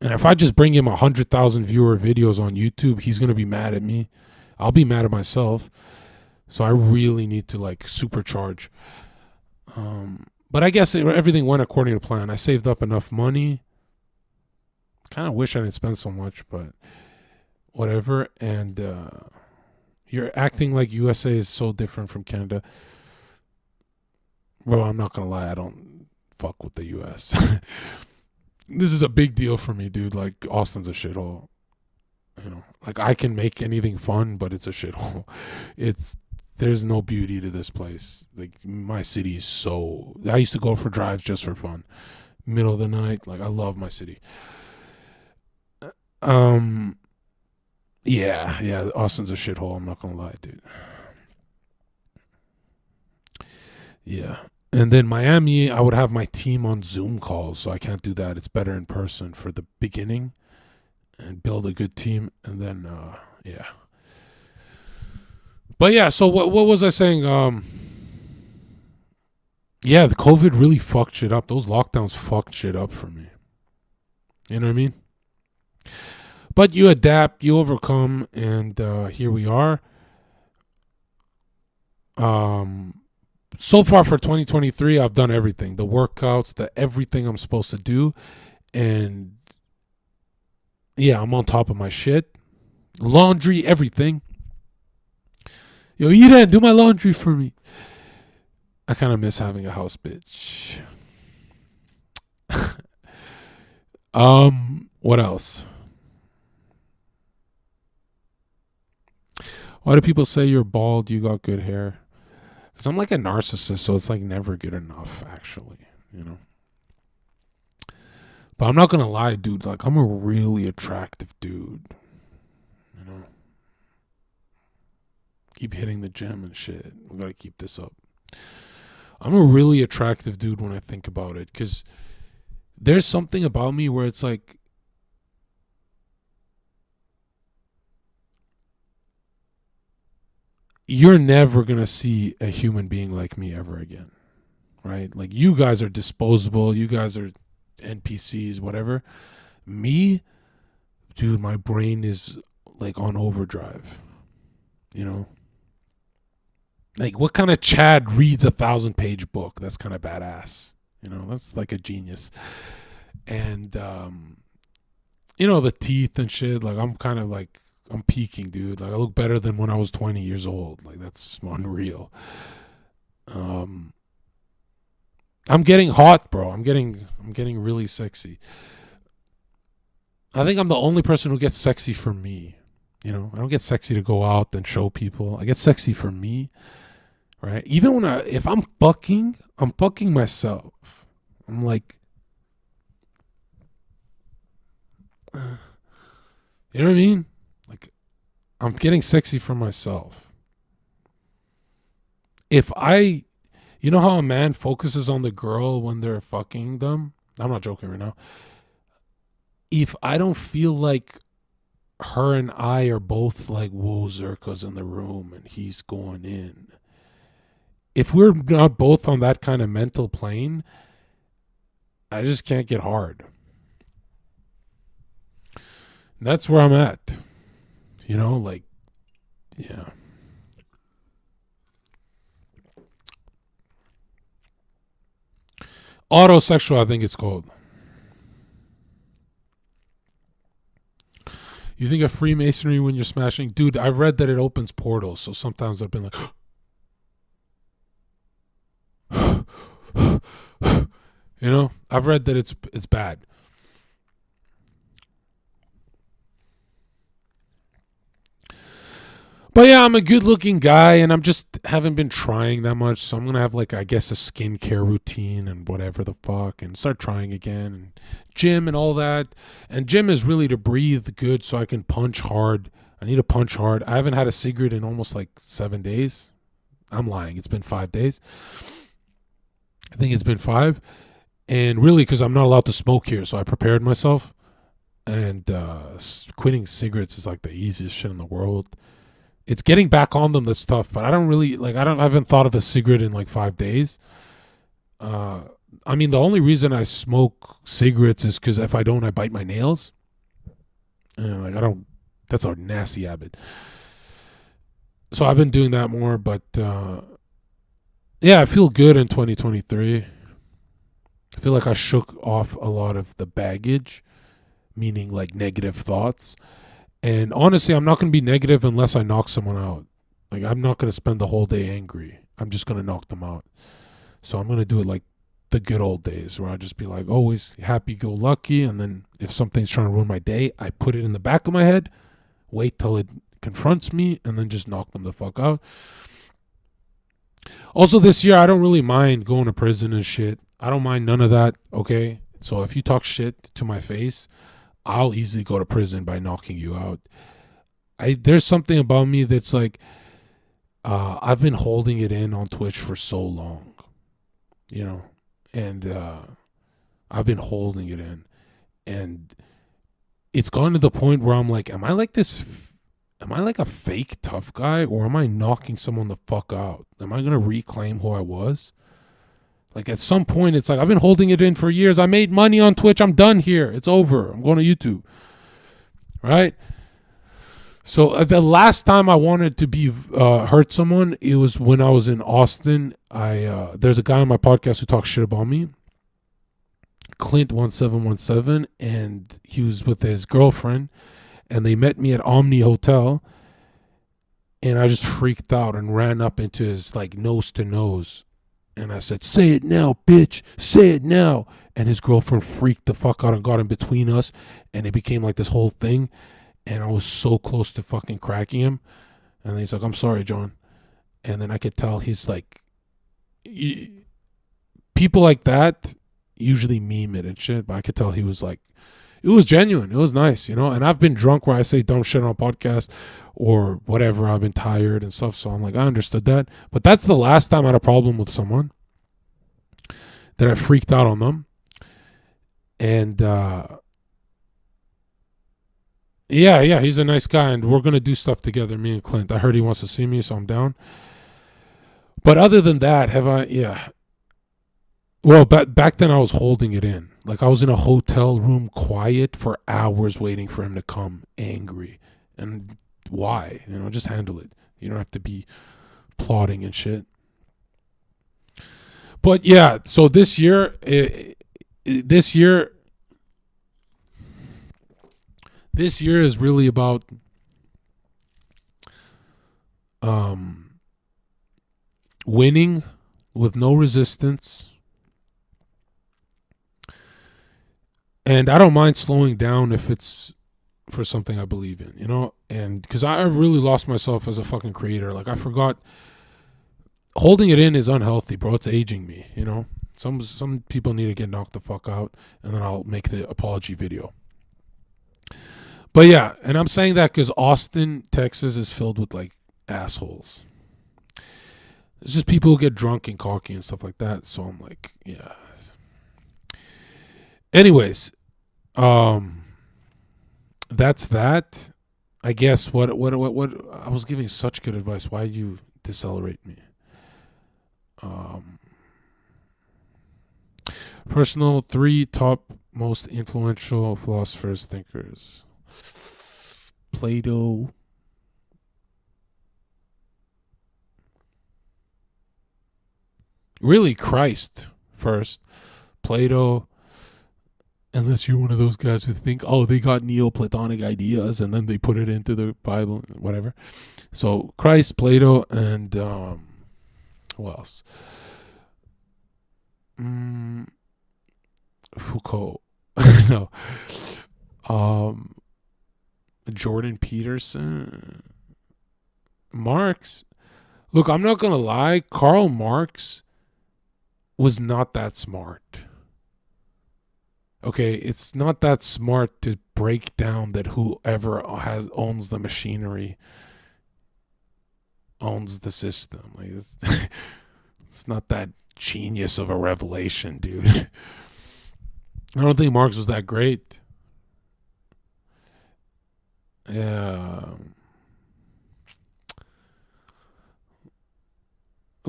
And if I just bring him a hundred thousand viewer videos on YouTube, he's gonna be mad at me. I'll be mad at myself. So I really need to like supercharge. Um, but I guess it, everything went according to plan. I saved up enough money. Kind of wish I didn't spend so much, but whatever. And uh, you're acting like USA is so different from Canada. Bro, I'm not gonna lie, I don't fuck with the US. this is a big deal for me, dude. Like Austin's a shithole. You know, like I can make anything fun, but it's a shithole. It's there's no beauty to this place. Like my city is so. I used to go for drives just for fun, middle of the night. Like I love my city. Um, yeah, yeah. Austin's a shithole. I'm not gonna lie, dude. Yeah. And then Miami, I would have my team on Zoom calls, so I can't do that. It's better in person for the beginning and build a good team. And then, uh, yeah. But yeah, so what what was I saying? Um, yeah, the COVID really fucked shit up. Those lockdowns fucked shit up for me. You know what I mean? But you adapt, you overcome, and uh, here we are. Um, so far for 2023, I've done everything the workouts, the everything I'm supposed to do. And yeah, I'm on top of my shit. Laundry, everything. Yo, Eden, do my laundry for me. I kind of miss having a house bitch. um, what else? Why do people say you're bald? You got good hair. Because I'm like a narcissist, so it's like never good enough, actually, you know? But I'm not going to lie, dude. Like, I'm a really attractive dude, you know? Keep hitting the gym and shit. We got to keep this up. I'm a really attractive dude when I think about it because there's something about me where it's like, you're never going to see a human being like me ever again. Right? Like you guys are disposable, you guys are NPCs, whatever. Me, dude, my brain is like on overdrive. You know? Like what kind of Chad reads a thousand page book? That's kind of badass. You know, that's like a genius. And um you know, the teeth and shit, like I'm kind of like I'm peaking, dude. Like I look better than when I was 20 years old. Like that's unreal. Um I'm getting hot, bro. I'm getting I'm getting really sexy. I think I'm the only person who gets sexy for me. You know, I don't get sexy to go out and show people. I get sexy for me. Right? Even when I if I'm fucking, I'm fucking myself. I'm like You know what I mean? I'm getting sexy for myself. If I you know how a man focuses on the girl when they're fucking them? I'm not joking right now. If I don't feel like her and I are both like, whoa, Zherka's in the room and he's going in. If we're not both on that kind of mental plane, I just can't get hard. That's where I'm at. You know, like, yeah. Autosexual, I think it's called. You think of Freemasonry when you're smashing? Dude, I read that it opens portals, so sometimes I've been like, you know, I've read that it's it's bad. But yeah, I'm a good looking guy and I'm just haven't been trying that much. So I'm going to have like, I guess, a skincare routine and whatever the fuck and start trying again and gym and all that. And gym is really to breathe good so I can punch hard. I need to punch hard. I haven't had a cigarette in almost like seven days. I'm lying. It's been five days. I think it's been five, and really because I'm not allowed to smoke here, so I prepared myself. And uh, quitting cigarettes is like the easiest shit in the world. It's getting back on them that's tough, but I don't really like. I don't. I haven't thought of a cigarette in like five days. Uh, I mean, the only reason I smoke cigarettes is because if I don't, I bite my nails. And like I don't. That's a nasty habit. So I've been doing that more, but uh, yeah, I feel good in 2023. I feel like I shook off a lot of the baggage, meaning like negative thoughts. And honestly, I'm not going to be negative unless I knock someone out. Like, I'm not going to spend the whole day angry. I'm just going to knock them out. So I'm going to do it like the good old days where I just be like always happy go lucky. And then if something's trying to ruin my day, I put it in the back of my head, wait till it confronts me, and then just knock them the fuck out. Also, this year, I don't really mind going to prison and shit. I don't mind none of that, okay? So if you talk shit to my face, I'll easily go to prison by knocking you out. I there's something about me that's like uh I've been holding it in on Twitch for so long. You know, and uh I've been holding it in and it's gone to the point where I'm like am I like this am I like a fake tough guy or am I knocking someone the fuck out? Am I going to reclaim who I was? Like at some point, it's like I've been holding it in for years. I made money on Twitch. I'm done here. It's over. I'm going to YouTube. Right. So uh, the last time I wanted to be uh, hurt someone, it was when I was in Austin. I uh, there's a guy on my podcast who talks shit about me, Clint one seven one seven, and he was with his girlfriend, and they met me at Omni Hotel, and I just freaked out and ran up into his like nose to nose and I said, Say it now, bitch. Say it now. And his girlfriend freaked the fuck out and got in between us. And it became like this whole thing. And I was so close to fucking cracking him. And he's like, I'm sorry, Jon. And then I could tell he's like, people like that usually meme it and shit. But I could tell he was like, it was genuine. It was nice, you know. And I've been drunk where I say dumb shit on a podcast or whatever. I've been tired and stuff. So I'm like, I understood that. But that's the last time I had a problem with someone that I freaked out on them. And uh yeah, yeah, he's a nice guy, and we're gonna do stuff together, me and Clint. I heard he wants to see me, so I'm down. But other than that, have I? Yeah. Well, back back then I was holding it in. Like I was in a hotel room, quiet for hours, waiting for him to come, angry. And why? You know, just handle it. You don't have to be plotting and shit. But yeah, so this year, eh, eh, this year, this year is really about um winning with no resistance. And I don't mind slowing down if it's for something I believe in, you know? And because I really lost myself as a fucking creator. Like, I forgot holding it in is unhealthy, bro. It's aging me, you know? Some some people need to get knocked the fuck out, and then I'll make the apology video. But yeah, and I'm saying that because Austin, Texas is filled with like assholes. It's just people who get drunk and cocky and stuff like that. So I'm like, yeah. Anyways, um, that's that. I guess what what what what I was giving such good advice. Why you decelerate me? Um, personal three top most influential philosophers thinkers. Plato. Really, Christ first. Plato, unless you're one of those guys who think, oh, they got Neoplatonic ideas and then they put it into the Bible, whatever. So Christ, Plato, and um, who else? Mm, Foucault. no. Um, Jordan Peterson. Marx. Look, I'm not gonna lie. Karl Marx was not that smart. Okay, it's not that smart to break down that whoever has owns the machinery owns the system. Like it's, it's not that genius of a revelation, dude. I don't think Marx was that great. Yeah.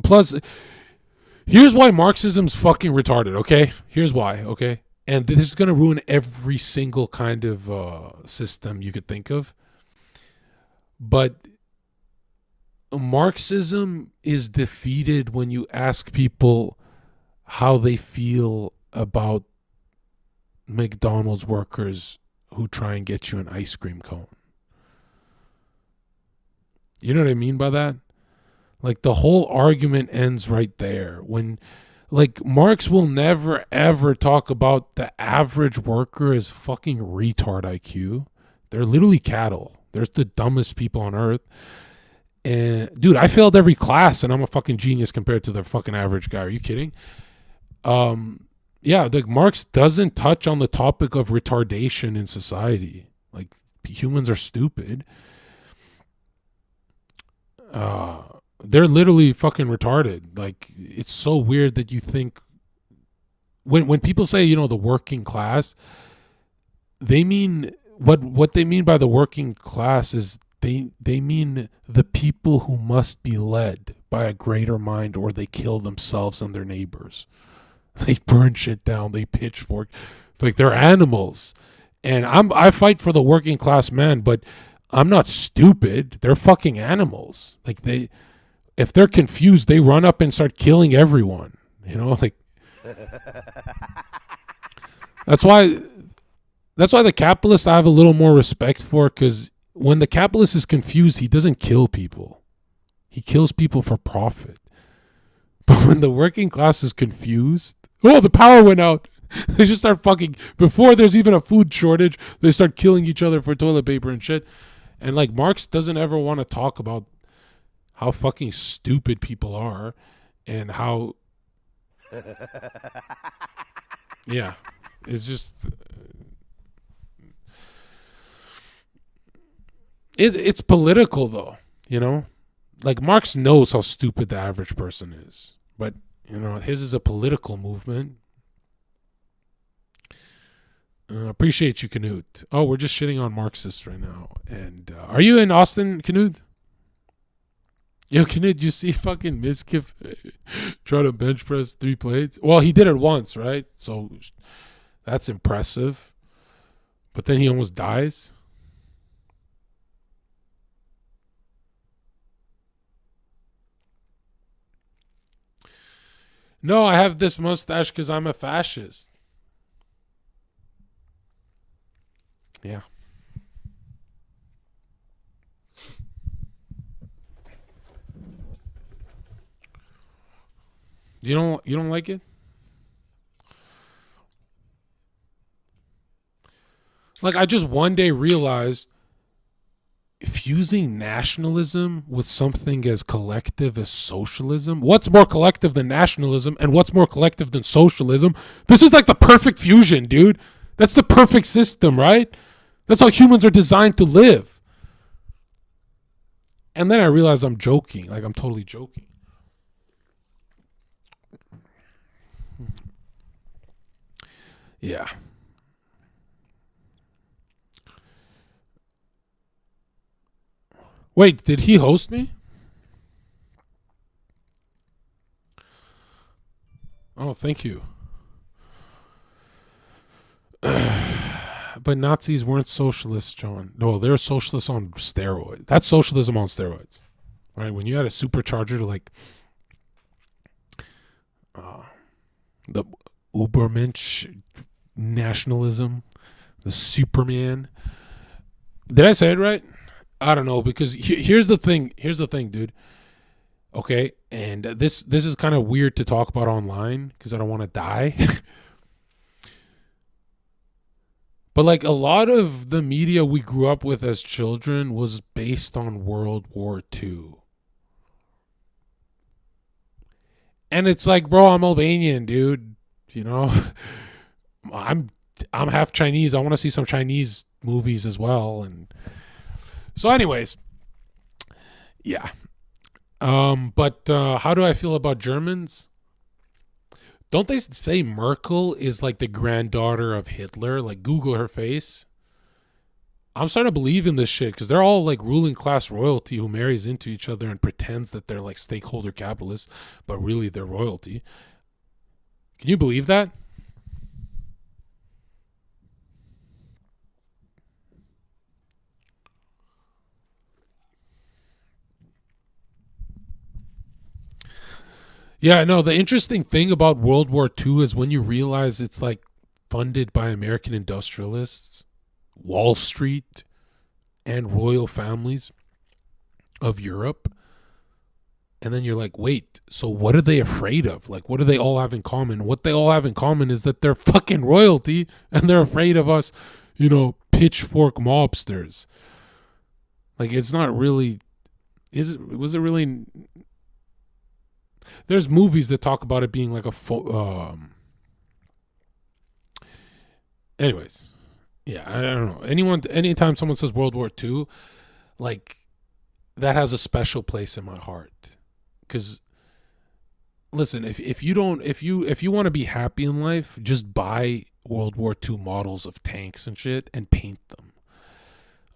Plus, here's why Marxism's fucking retarded. Okay, here's why. Okay, and this is gonna ruin every single kind of uh, system you could think of. But Marxism is defeated when you ask people how they feel about McDonald's workers who try and get you an ice cream cone. You know what I mean by that? Like the whole argument ends right there. When like Marx will never ever talk about the average worker as fucking retard IQ. They're literally cattle. They're the dumbest people on earth. And dude, I failed every class and I'm a fucking genius compared to the fucking average guy. Are you kidding? Um yeah, like Marx doesn't touch on the topic of retardation in society. Like humans are stupid. Uh they're literally fucking retarded. Like it's so weird that you think when when people say, you know, the working class, they mean what what they mean by the working class is they they mean the people who must be led by a greater mind or they kill themselves and their neighbors. They burn shit down, they pitchfork. Like they're animals. And I'm I fight for the working class man, but I'm not stupid. They're fucking animals. Like they if they're confused, they run up and start killing everyone. You know, like that's why that's why the capitalist I have a little more respect for because when the capitalist is confused, he doesn't kill people. He kills people for profit. But when the working class is confused, oh, the power went out. They just start fucking before there's even a food shortage. They start killing each other for toilet paper and shit. And like Marx doesn't ever want to talk about how fucking stupid people are and how yeah. It's just it, it's political though you know? Like marx knows how stupid the average person is but you know his is a political movement. Uh, appreciate you canute oh we're just shitting on marxists right now. And uh, are you in austin canute Yo, can it, you see fucking Mizkif try to bench press three plates? Well, he did it once, right? So that's impressive. But then he almost dies. No, I have this mustache because I'm a fascist. Yeah. You don't you don't like it? Like I just one day realized fusing nationalism with something as collective as socialism. What's more collective than nationalism and what's more collective than socialism? This is like the perfect fusion, dude. That's the perfect system, right? That's how humans are designed to live. And then I realized I'm joking, like I'm totally joking. Yeah. Wait, did he host me? Oh, thank you. but Nazis weren't socialists, Jon. No, they're socialists on steroids. That's socialism on steroids. Right? When you had a supercharger to like uh, the Ubermensch nationalism, the Superman. Did I say it right? I don't know because here's the thing. Here's the thing, dude. Okay, and this this is kind of weird to talk about online because I don't want to die. but like a lot of the media we grew up with as children was based on World War II. And it's like, bro, I'm Albanian, dude. You know, I'm I'm half Chinese. I want to see some Chinese movies as well. And so, anyways, yeah. Um, but uh, how do I feel about Germans? Don't they say Merkel is like the granddaughter of Hitler? Like Google her face. I'm starting to believe in this shit because they're all like ruling class royalty who marries into each other and pretends that they're like stakeholder capitalists, but really they're royalty. Can you believe that? Yeah, no, the interesting thing about World War II is when you realize it's like funded by American industrialists, Wall Street, and royal families of Europe. And then you're like, wait, so what are they afraid of? Like, what do they all have in common? What they all have in common is that they're fucking royalty and they're afraid of us, you know, pitchfork mobsters. Like, it's not really, is it, was it really there's movies that talk about it being like a fo- um anyways yeah I, I don't know. Anyone anytime someone says world war ii like that has a special place in my heart. Because listen if, if you don't if you if you want to be happy in life just buy world war ii models of tanks and shit and paint them.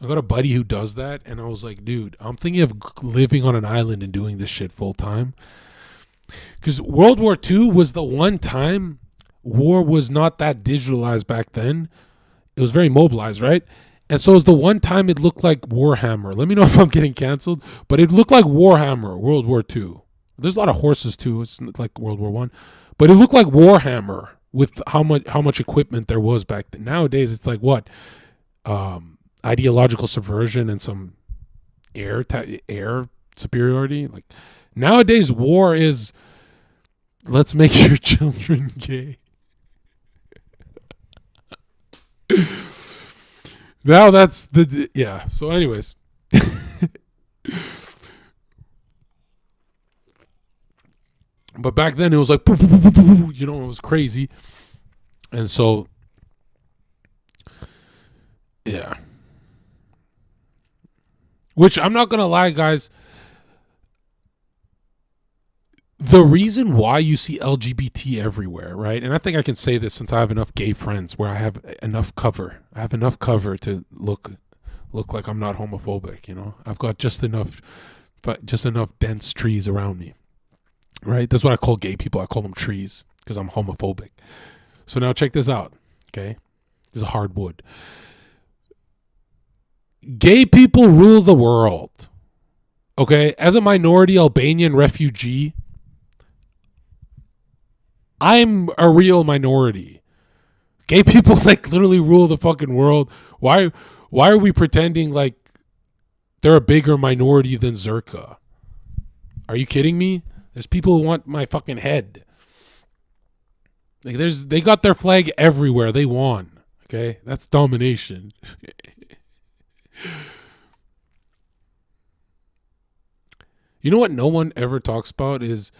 I got a buddy who does that and i was like dude i'm thinking of living on an island and doing this shit full time because World War II was the one time war was not that digitalized back then. It was very mobilized, right? And so it was the one time it looked like Warhammer. Let me know if I'm getting canceled, but it looked like Warhammer, World War II. There's a lot of horses too. It's like World War One, but it looked like Warhammer with how much how much equipment there was back then. Nowadays, it's like what um, ideological subversion and some air air superiority. Like nowadays, war is let's make your children gay. now that's the yeah. So, anyways. but back then it was like you know it was crazy and so yeah which i'm not gonna lie guys the reason why you see lgbt everywhere right and i think i can say this since i have enough gay friends where i have enough cover i have enough cover to look look like i'm not homophobic you know i've got just enough just enough dense trees around me right? That's what I call gay people. I call them trees because I'm homophobic. So now check this out, okay? This is a hardwood. Gay people rule the world. Okay, as a minority Albanian refugee, I'm a real minority. Gay people like literally rule the fucking world. Why why are we pretending like they're a bigger minority than Zherka? Are you kidding me? There's people who want my fucking head. Like there's they got their flag everywhere. They won. Okay? That's domination. you know what no one ever talks about is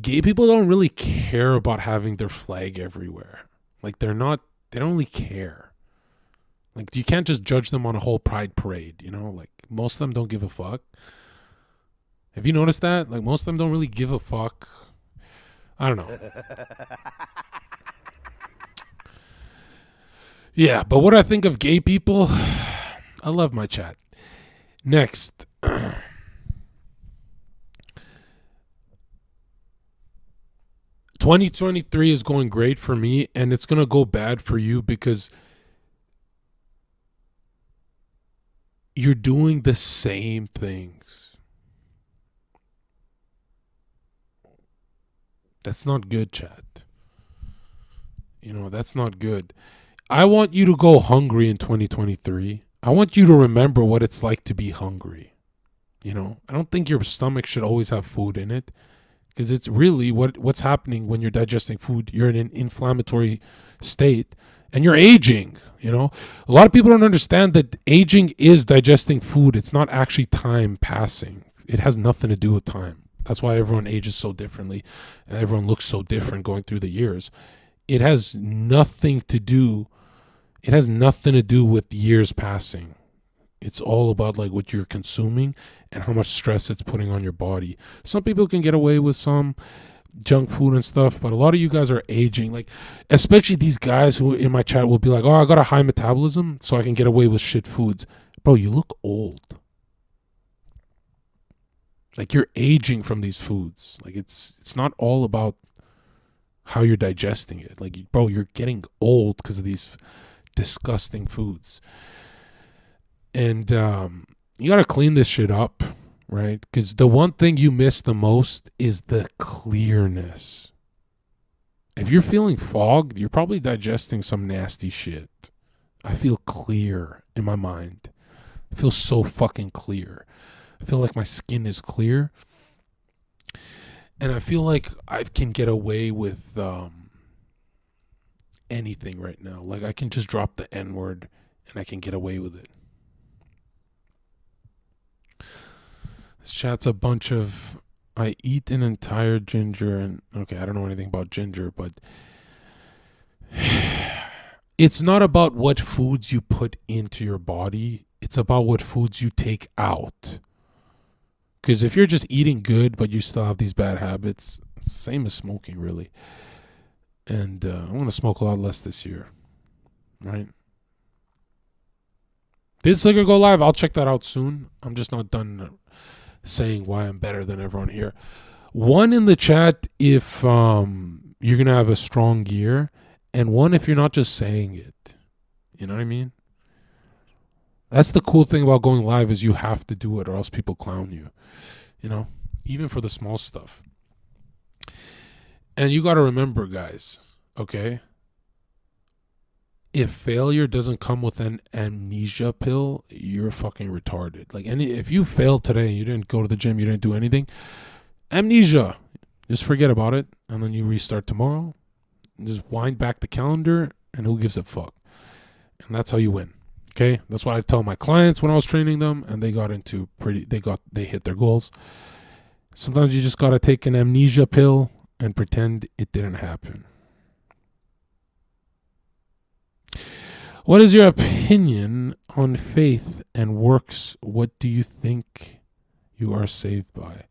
gay people don't really care about having their flag everywhere. Like they're not they don't really care. Like you can't just judge them on a whole pride parade, you know? Like most of them don't give a fuck. Have you noticed that? Like most of them don't really give a fuck. I don't know. yeah, but what I think of gay people, I love my chat. Next. 2023 is going great for me and it's going to go bad for you because you're doing the same things. That's not good, chat. You know, that's not good. I want you to go hungry in 2023. I want you to remember what it's like to be hungry. You know, I don't think your stomach should always have food in it because it's really what what's happening when you're digesting food. You're in an inflammatory state and you're aging, you know. A lot of people don't understand that aging is digesting food. It's not actually time passing. It has nothing to do with time. That's why everyone ages so differently and everyone looks so different going through the years. It has nothing to do it has nothing to do with years passing. It's all about like what you're consuming and how much stress it's putting on your body. Some people can get away with some junk food and stuff, but a lot of you guys are aging. Like, especially these guys who in my chat will be like, "Oh, I got a high metabolism, so I can get away with shit foods." Bro, you look old. Like you're aging from these foods. Like it's it's not all about how you're digesting it. Like, bro, you're getting old because of these disgusting foods. And um, you got to clean this shit up, right? Because the one thing you miss the most is the clearness. If you're feeling fogged, you're probably digesting some nasty shit. I feel clear in my mind. I feel so fucking clear. I feel like my skin is clear and I feel like I can get away with um, anything right now. Like I can just drop the N word and I can get away with it. This chat's a bunch of I eat an entire ginger and okay, I don't know anything about ginger, but it's not about what foods you put into your body. It's about what foods you take out. Because if you're just eating good, but you still have these bad habits, same as smoking, really. And uh, I'm going to smoke a lot less this year. Right? Did Slicker go live? I'll check that out soon. I'm just not done saying why I'm better than everyone here. One in the chat if um, you're going to have a strong year, and one if you're not just saying it. You know what I mean? That's the cool thing about going live is you have to do it or else people clown you. You know, even for the small stuff. And you got to remember guys, okay? If failure doesn't come with an amnesia pill, you're fucking retarded. Like any if you failed today, and you didn't go to the gym, you didn't do anything, amnesia. Just forget about it and then you restart tomorrow. Just wind back the calendar and who gives a fuck? And that's how you win. Okay, that's why I tell my clients when I was training them, and they got into pretty. They got they hit their goals. Sometimes you just gotta take an amnesia pill and pretend it didn't happen. What is your opinion on faith and works? What do you think you are saved by?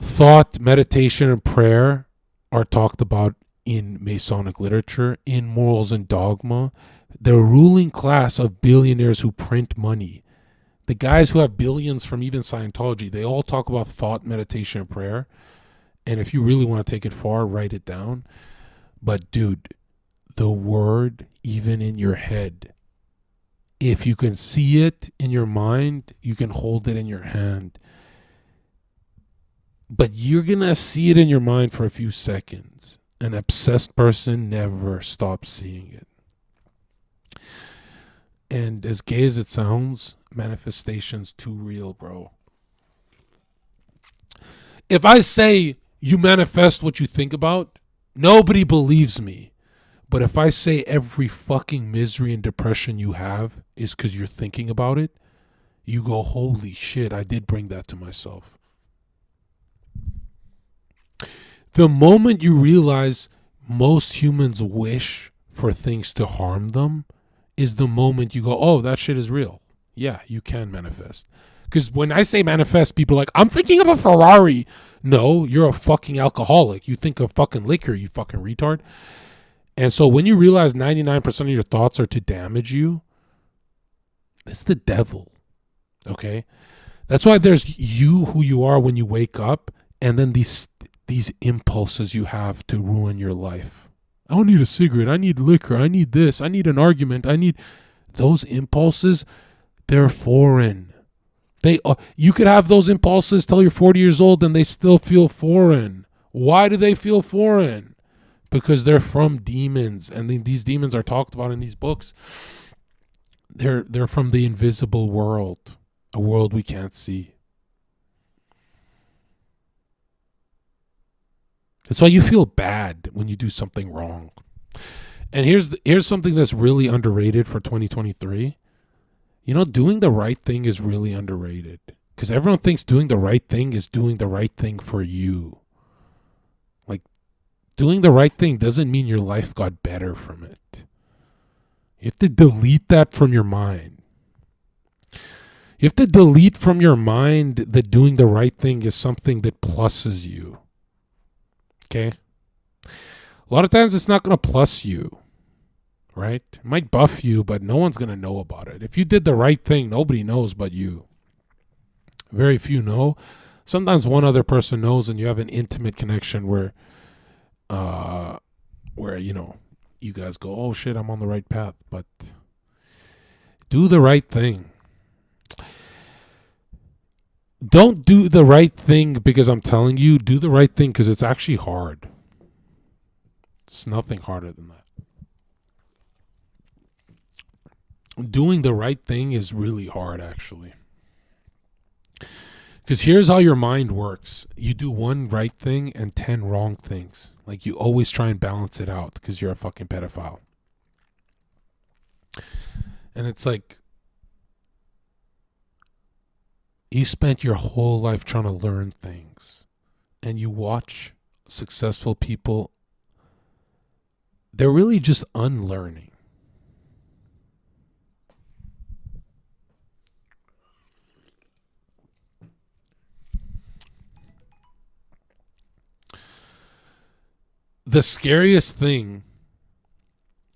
Thought, meditation, and prayer are talked about in Masonic literature, in Morals and Dogma, the ruling class of billionaires who print money, the guys who have billions from even Scientology, they all talk about thought, meditation, and prayer. And if you really want to take it far, write it down. But dude, the word, even in your head, if you can see it in your mind, you can hold it in your hand. But you're going to see it in your mind for a few seconds an obsessed person never stops seeing it. And as gay as it sounds, manifestation's too real, bro. If I say you manifest what you think about, nobody believes me. But if I say every fucking misery and depression you have is because you're thinking about it, you go, holy shit, I did bring that to myself. the moment you realize most humans wish for things to harm them is the moment you go, oh, that shit is real. Yeah, you can manifest. Because when I say manifest, people are like, I'm thinking of a Ferrari. No, you're a fucking alcoholic. You think of fucking liquor, you fucking retard. And so when you realize 99% of your thoughts are to damage you, it's the devil. Okay? That's why there's you who you are when you wake up, and then these these impulses you have to ruin your life. I don't need a cigarette. I need liquor. I need this. I need an argument. I need those impulses. They're foreign. They uh, you could have those impulses till you're 40 years old and they still feel foreign. Why do they feel foreign? Because they're from demons and these demons are talked about in these books. They're they're from the invisible world, a world we can't see. That's why you feel bad when you do something wrong. And here's the, here's something that's really underrated for 2023. You know, doing the right thing is really underrated because everyone thinks doing the right thing is doing the right thing for you. Like doing the right thing doesn't mean your life got better from it. You have to delete that from your mind. You have to delete from your mind that doing the right thing is something that pluses you. Okay? A lot of times it's not going to plus you, right? It might buff you, but no one's going to know about it. If you did the right thing, nobody knows but you. Very few know. Sometimes one other person knows and you have an intimate connection where uh where you know, you guys go, "Oh shit, I'm on the right path." But do the right thing. Don't do the right thing because I'm telling you, do the right thing because it's actually hard. It's nothing harder than that. Doing the right thing is really hard, actually. Because here's how your mind works you do one right thing and 10 wrong things. Like you always try and balance it out because you're a fucking pedophile. And it's like, you spent your whole life trying to learn things and you watch successful people they're really just unlearning the scariest thing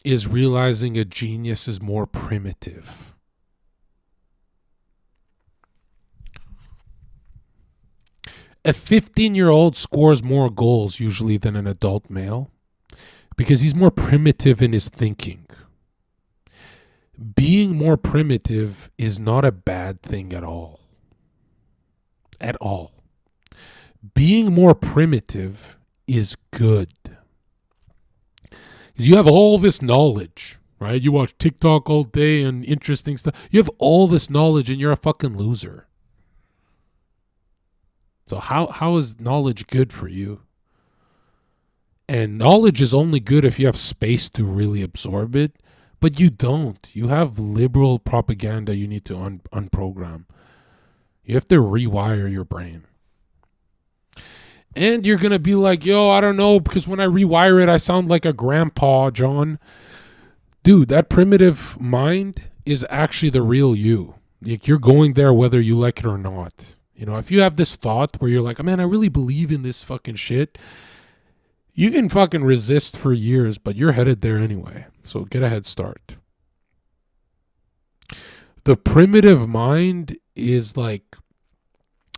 is realizing a genius is more primitive a 15 year old scores more goals usually than an adult male because he's more primitive in his thinking. Being more primitive is not a bad thing at all. At all. Being more primitive is good. You have all this knowledge, right? You watch TikTok all day and interesting stuff. You have all this knowledge and you're a fucking loser. So how how is knowledge good for you? And knowledge is only good if you have space to really absorb it, but you don't. You have liberal propaganda you need to un- unprogram. You have to rewire your brain. And you're going to be like, yo, I don't know, because when I rewire it, I sound like a grandpa, Jon. Dude, that primitive mind is actually the real you. Like, you're going there whether you like it or not. You know, if you have this thought where you're like, man, I really believe in this fucking shit, you can fucking resist for years, but you're headed there anyway. So get a head start. The primitive mind is like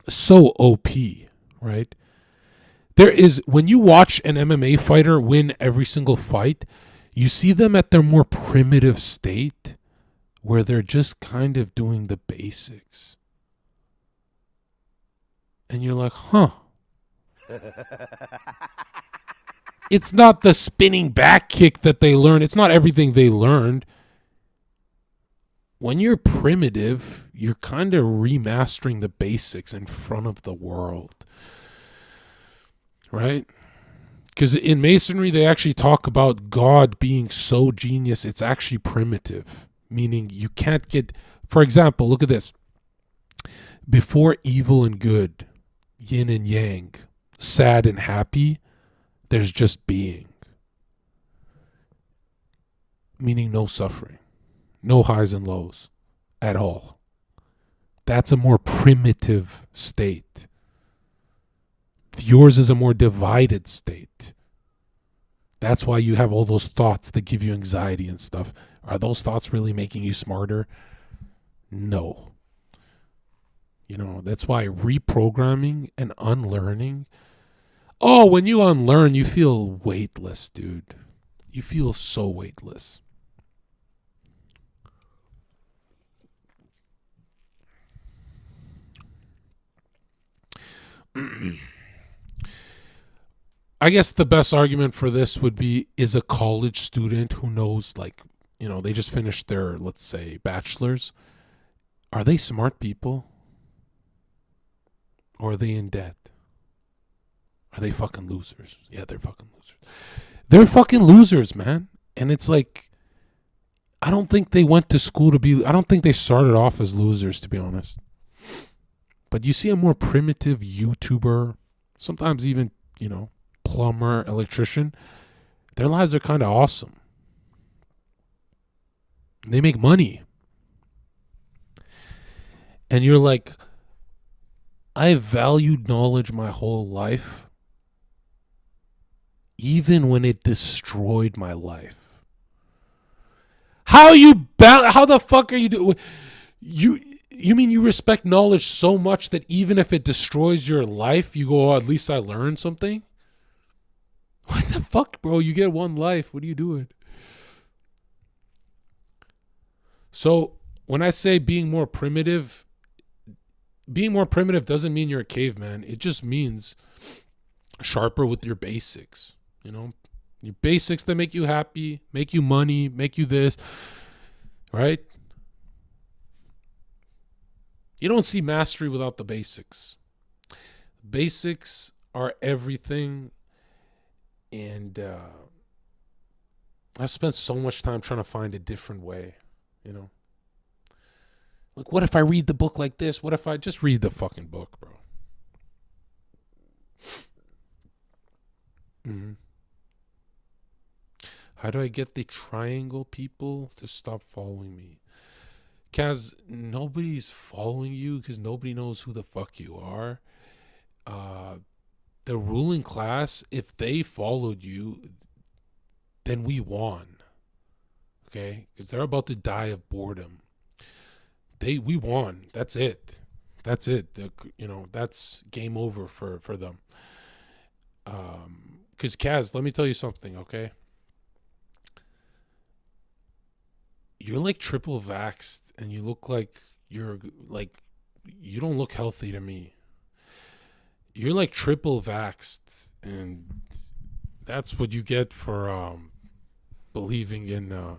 so OP, right? There is, when you watch an MMA fighter win every single fight, you see them at their more primitive state where they're just kind of doing the basics and you're like, huh. it's not the spinning back kick that they learned. It's not everything they learned. When you're primitive, you're kind of remastering the basics in front of the world. Right? Because in Masonry, they actually talk about God being so genius, it's actually primitive. Meaning you can't get, for example, look at this. Before evil and good, yin and yang, sad and happy, there's just being. Meaning no suffering, no highs and lows at all. That's a more primitive state. Yours is a more divided state. That's why you have all those thoughts that give you anxiety and stuff. Are those thoughts really making you smarter? No. You know, that's why reprogramming and unlearning. Oh, when you unlearn, you feel weightless, dude. You feel so weightless. I guess the best argument for this would be is a college student who knows, like, you know, they just finished their, let's say, bachelor's. Are they smart people? Or are they in debt? Are they fucking losers? Yeah, they're fucking losers. They're fucking losers, man. And it's like, I don't think they went to school to be, I don't think they started off as losers, to be honest. But you see a more primitive YouTuber, sometimes even, you know, plumber, electrician, their lives are kind of awesome. they make money. And you're like, I valued knowledge my whole life, even when it destroyed my life. How you ba- How the fuck are you doing? You you mean you respect knowledge so much that even if it destroys your life, you go, oh, at least I learned something? What the fuck, bro? You get one life. What are you doing? So, when I say being more primitive, being more primitive doesn't mean you're a caveman. It just means sharper with your basics, you know? Your basics that make you happy, make you money, make you this, right? You don't see mastery without the basics. Basics are everything. And uh, I've spent so much time trying to find a different way, you know? Like, what if I read the book like this? What if I just read the fucking book, bro? Mm-hmm. How do I get the triangle people to stop following me? Kaz, nobody's following you because nobody knows who the fuck you are. Uh, the ruling class, if they followed you, then we won. Okay? Because they're about to die of boredom. They we won. That's it. That's it. The, you know, that's game over for for them. Um, because Kaz, let me tell you something, okay? you're like triple vaxxed and you look like you're like you don't look healthy to me. You're like triple vaxxed and that's what you get for um believing in uh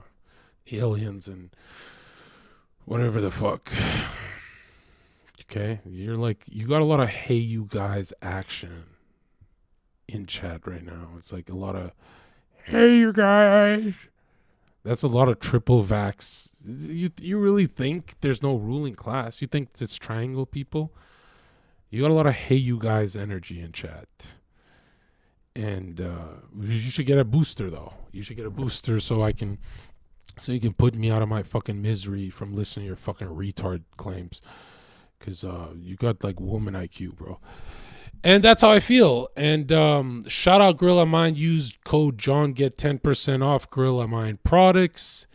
aliens and whatever the fuck. Okay? You're like you got a lot of hey you guys action in chat right now. It's like a lot of hey you guys that's a lot of triple vax. You you really think there's no ruling class? You think it's triangle people? You got a lot of hey you guys energy in chat. And uh, you should get a booster though. You should get a booster so I can so you can put me out of my fucking misery from listening to your fucking retard claims. Cause uh, you got like woman IQ, bro and that's how I feel. And um, shout out Gorilla Mind. Use code Jon get ten percent off Gorilla Mind products.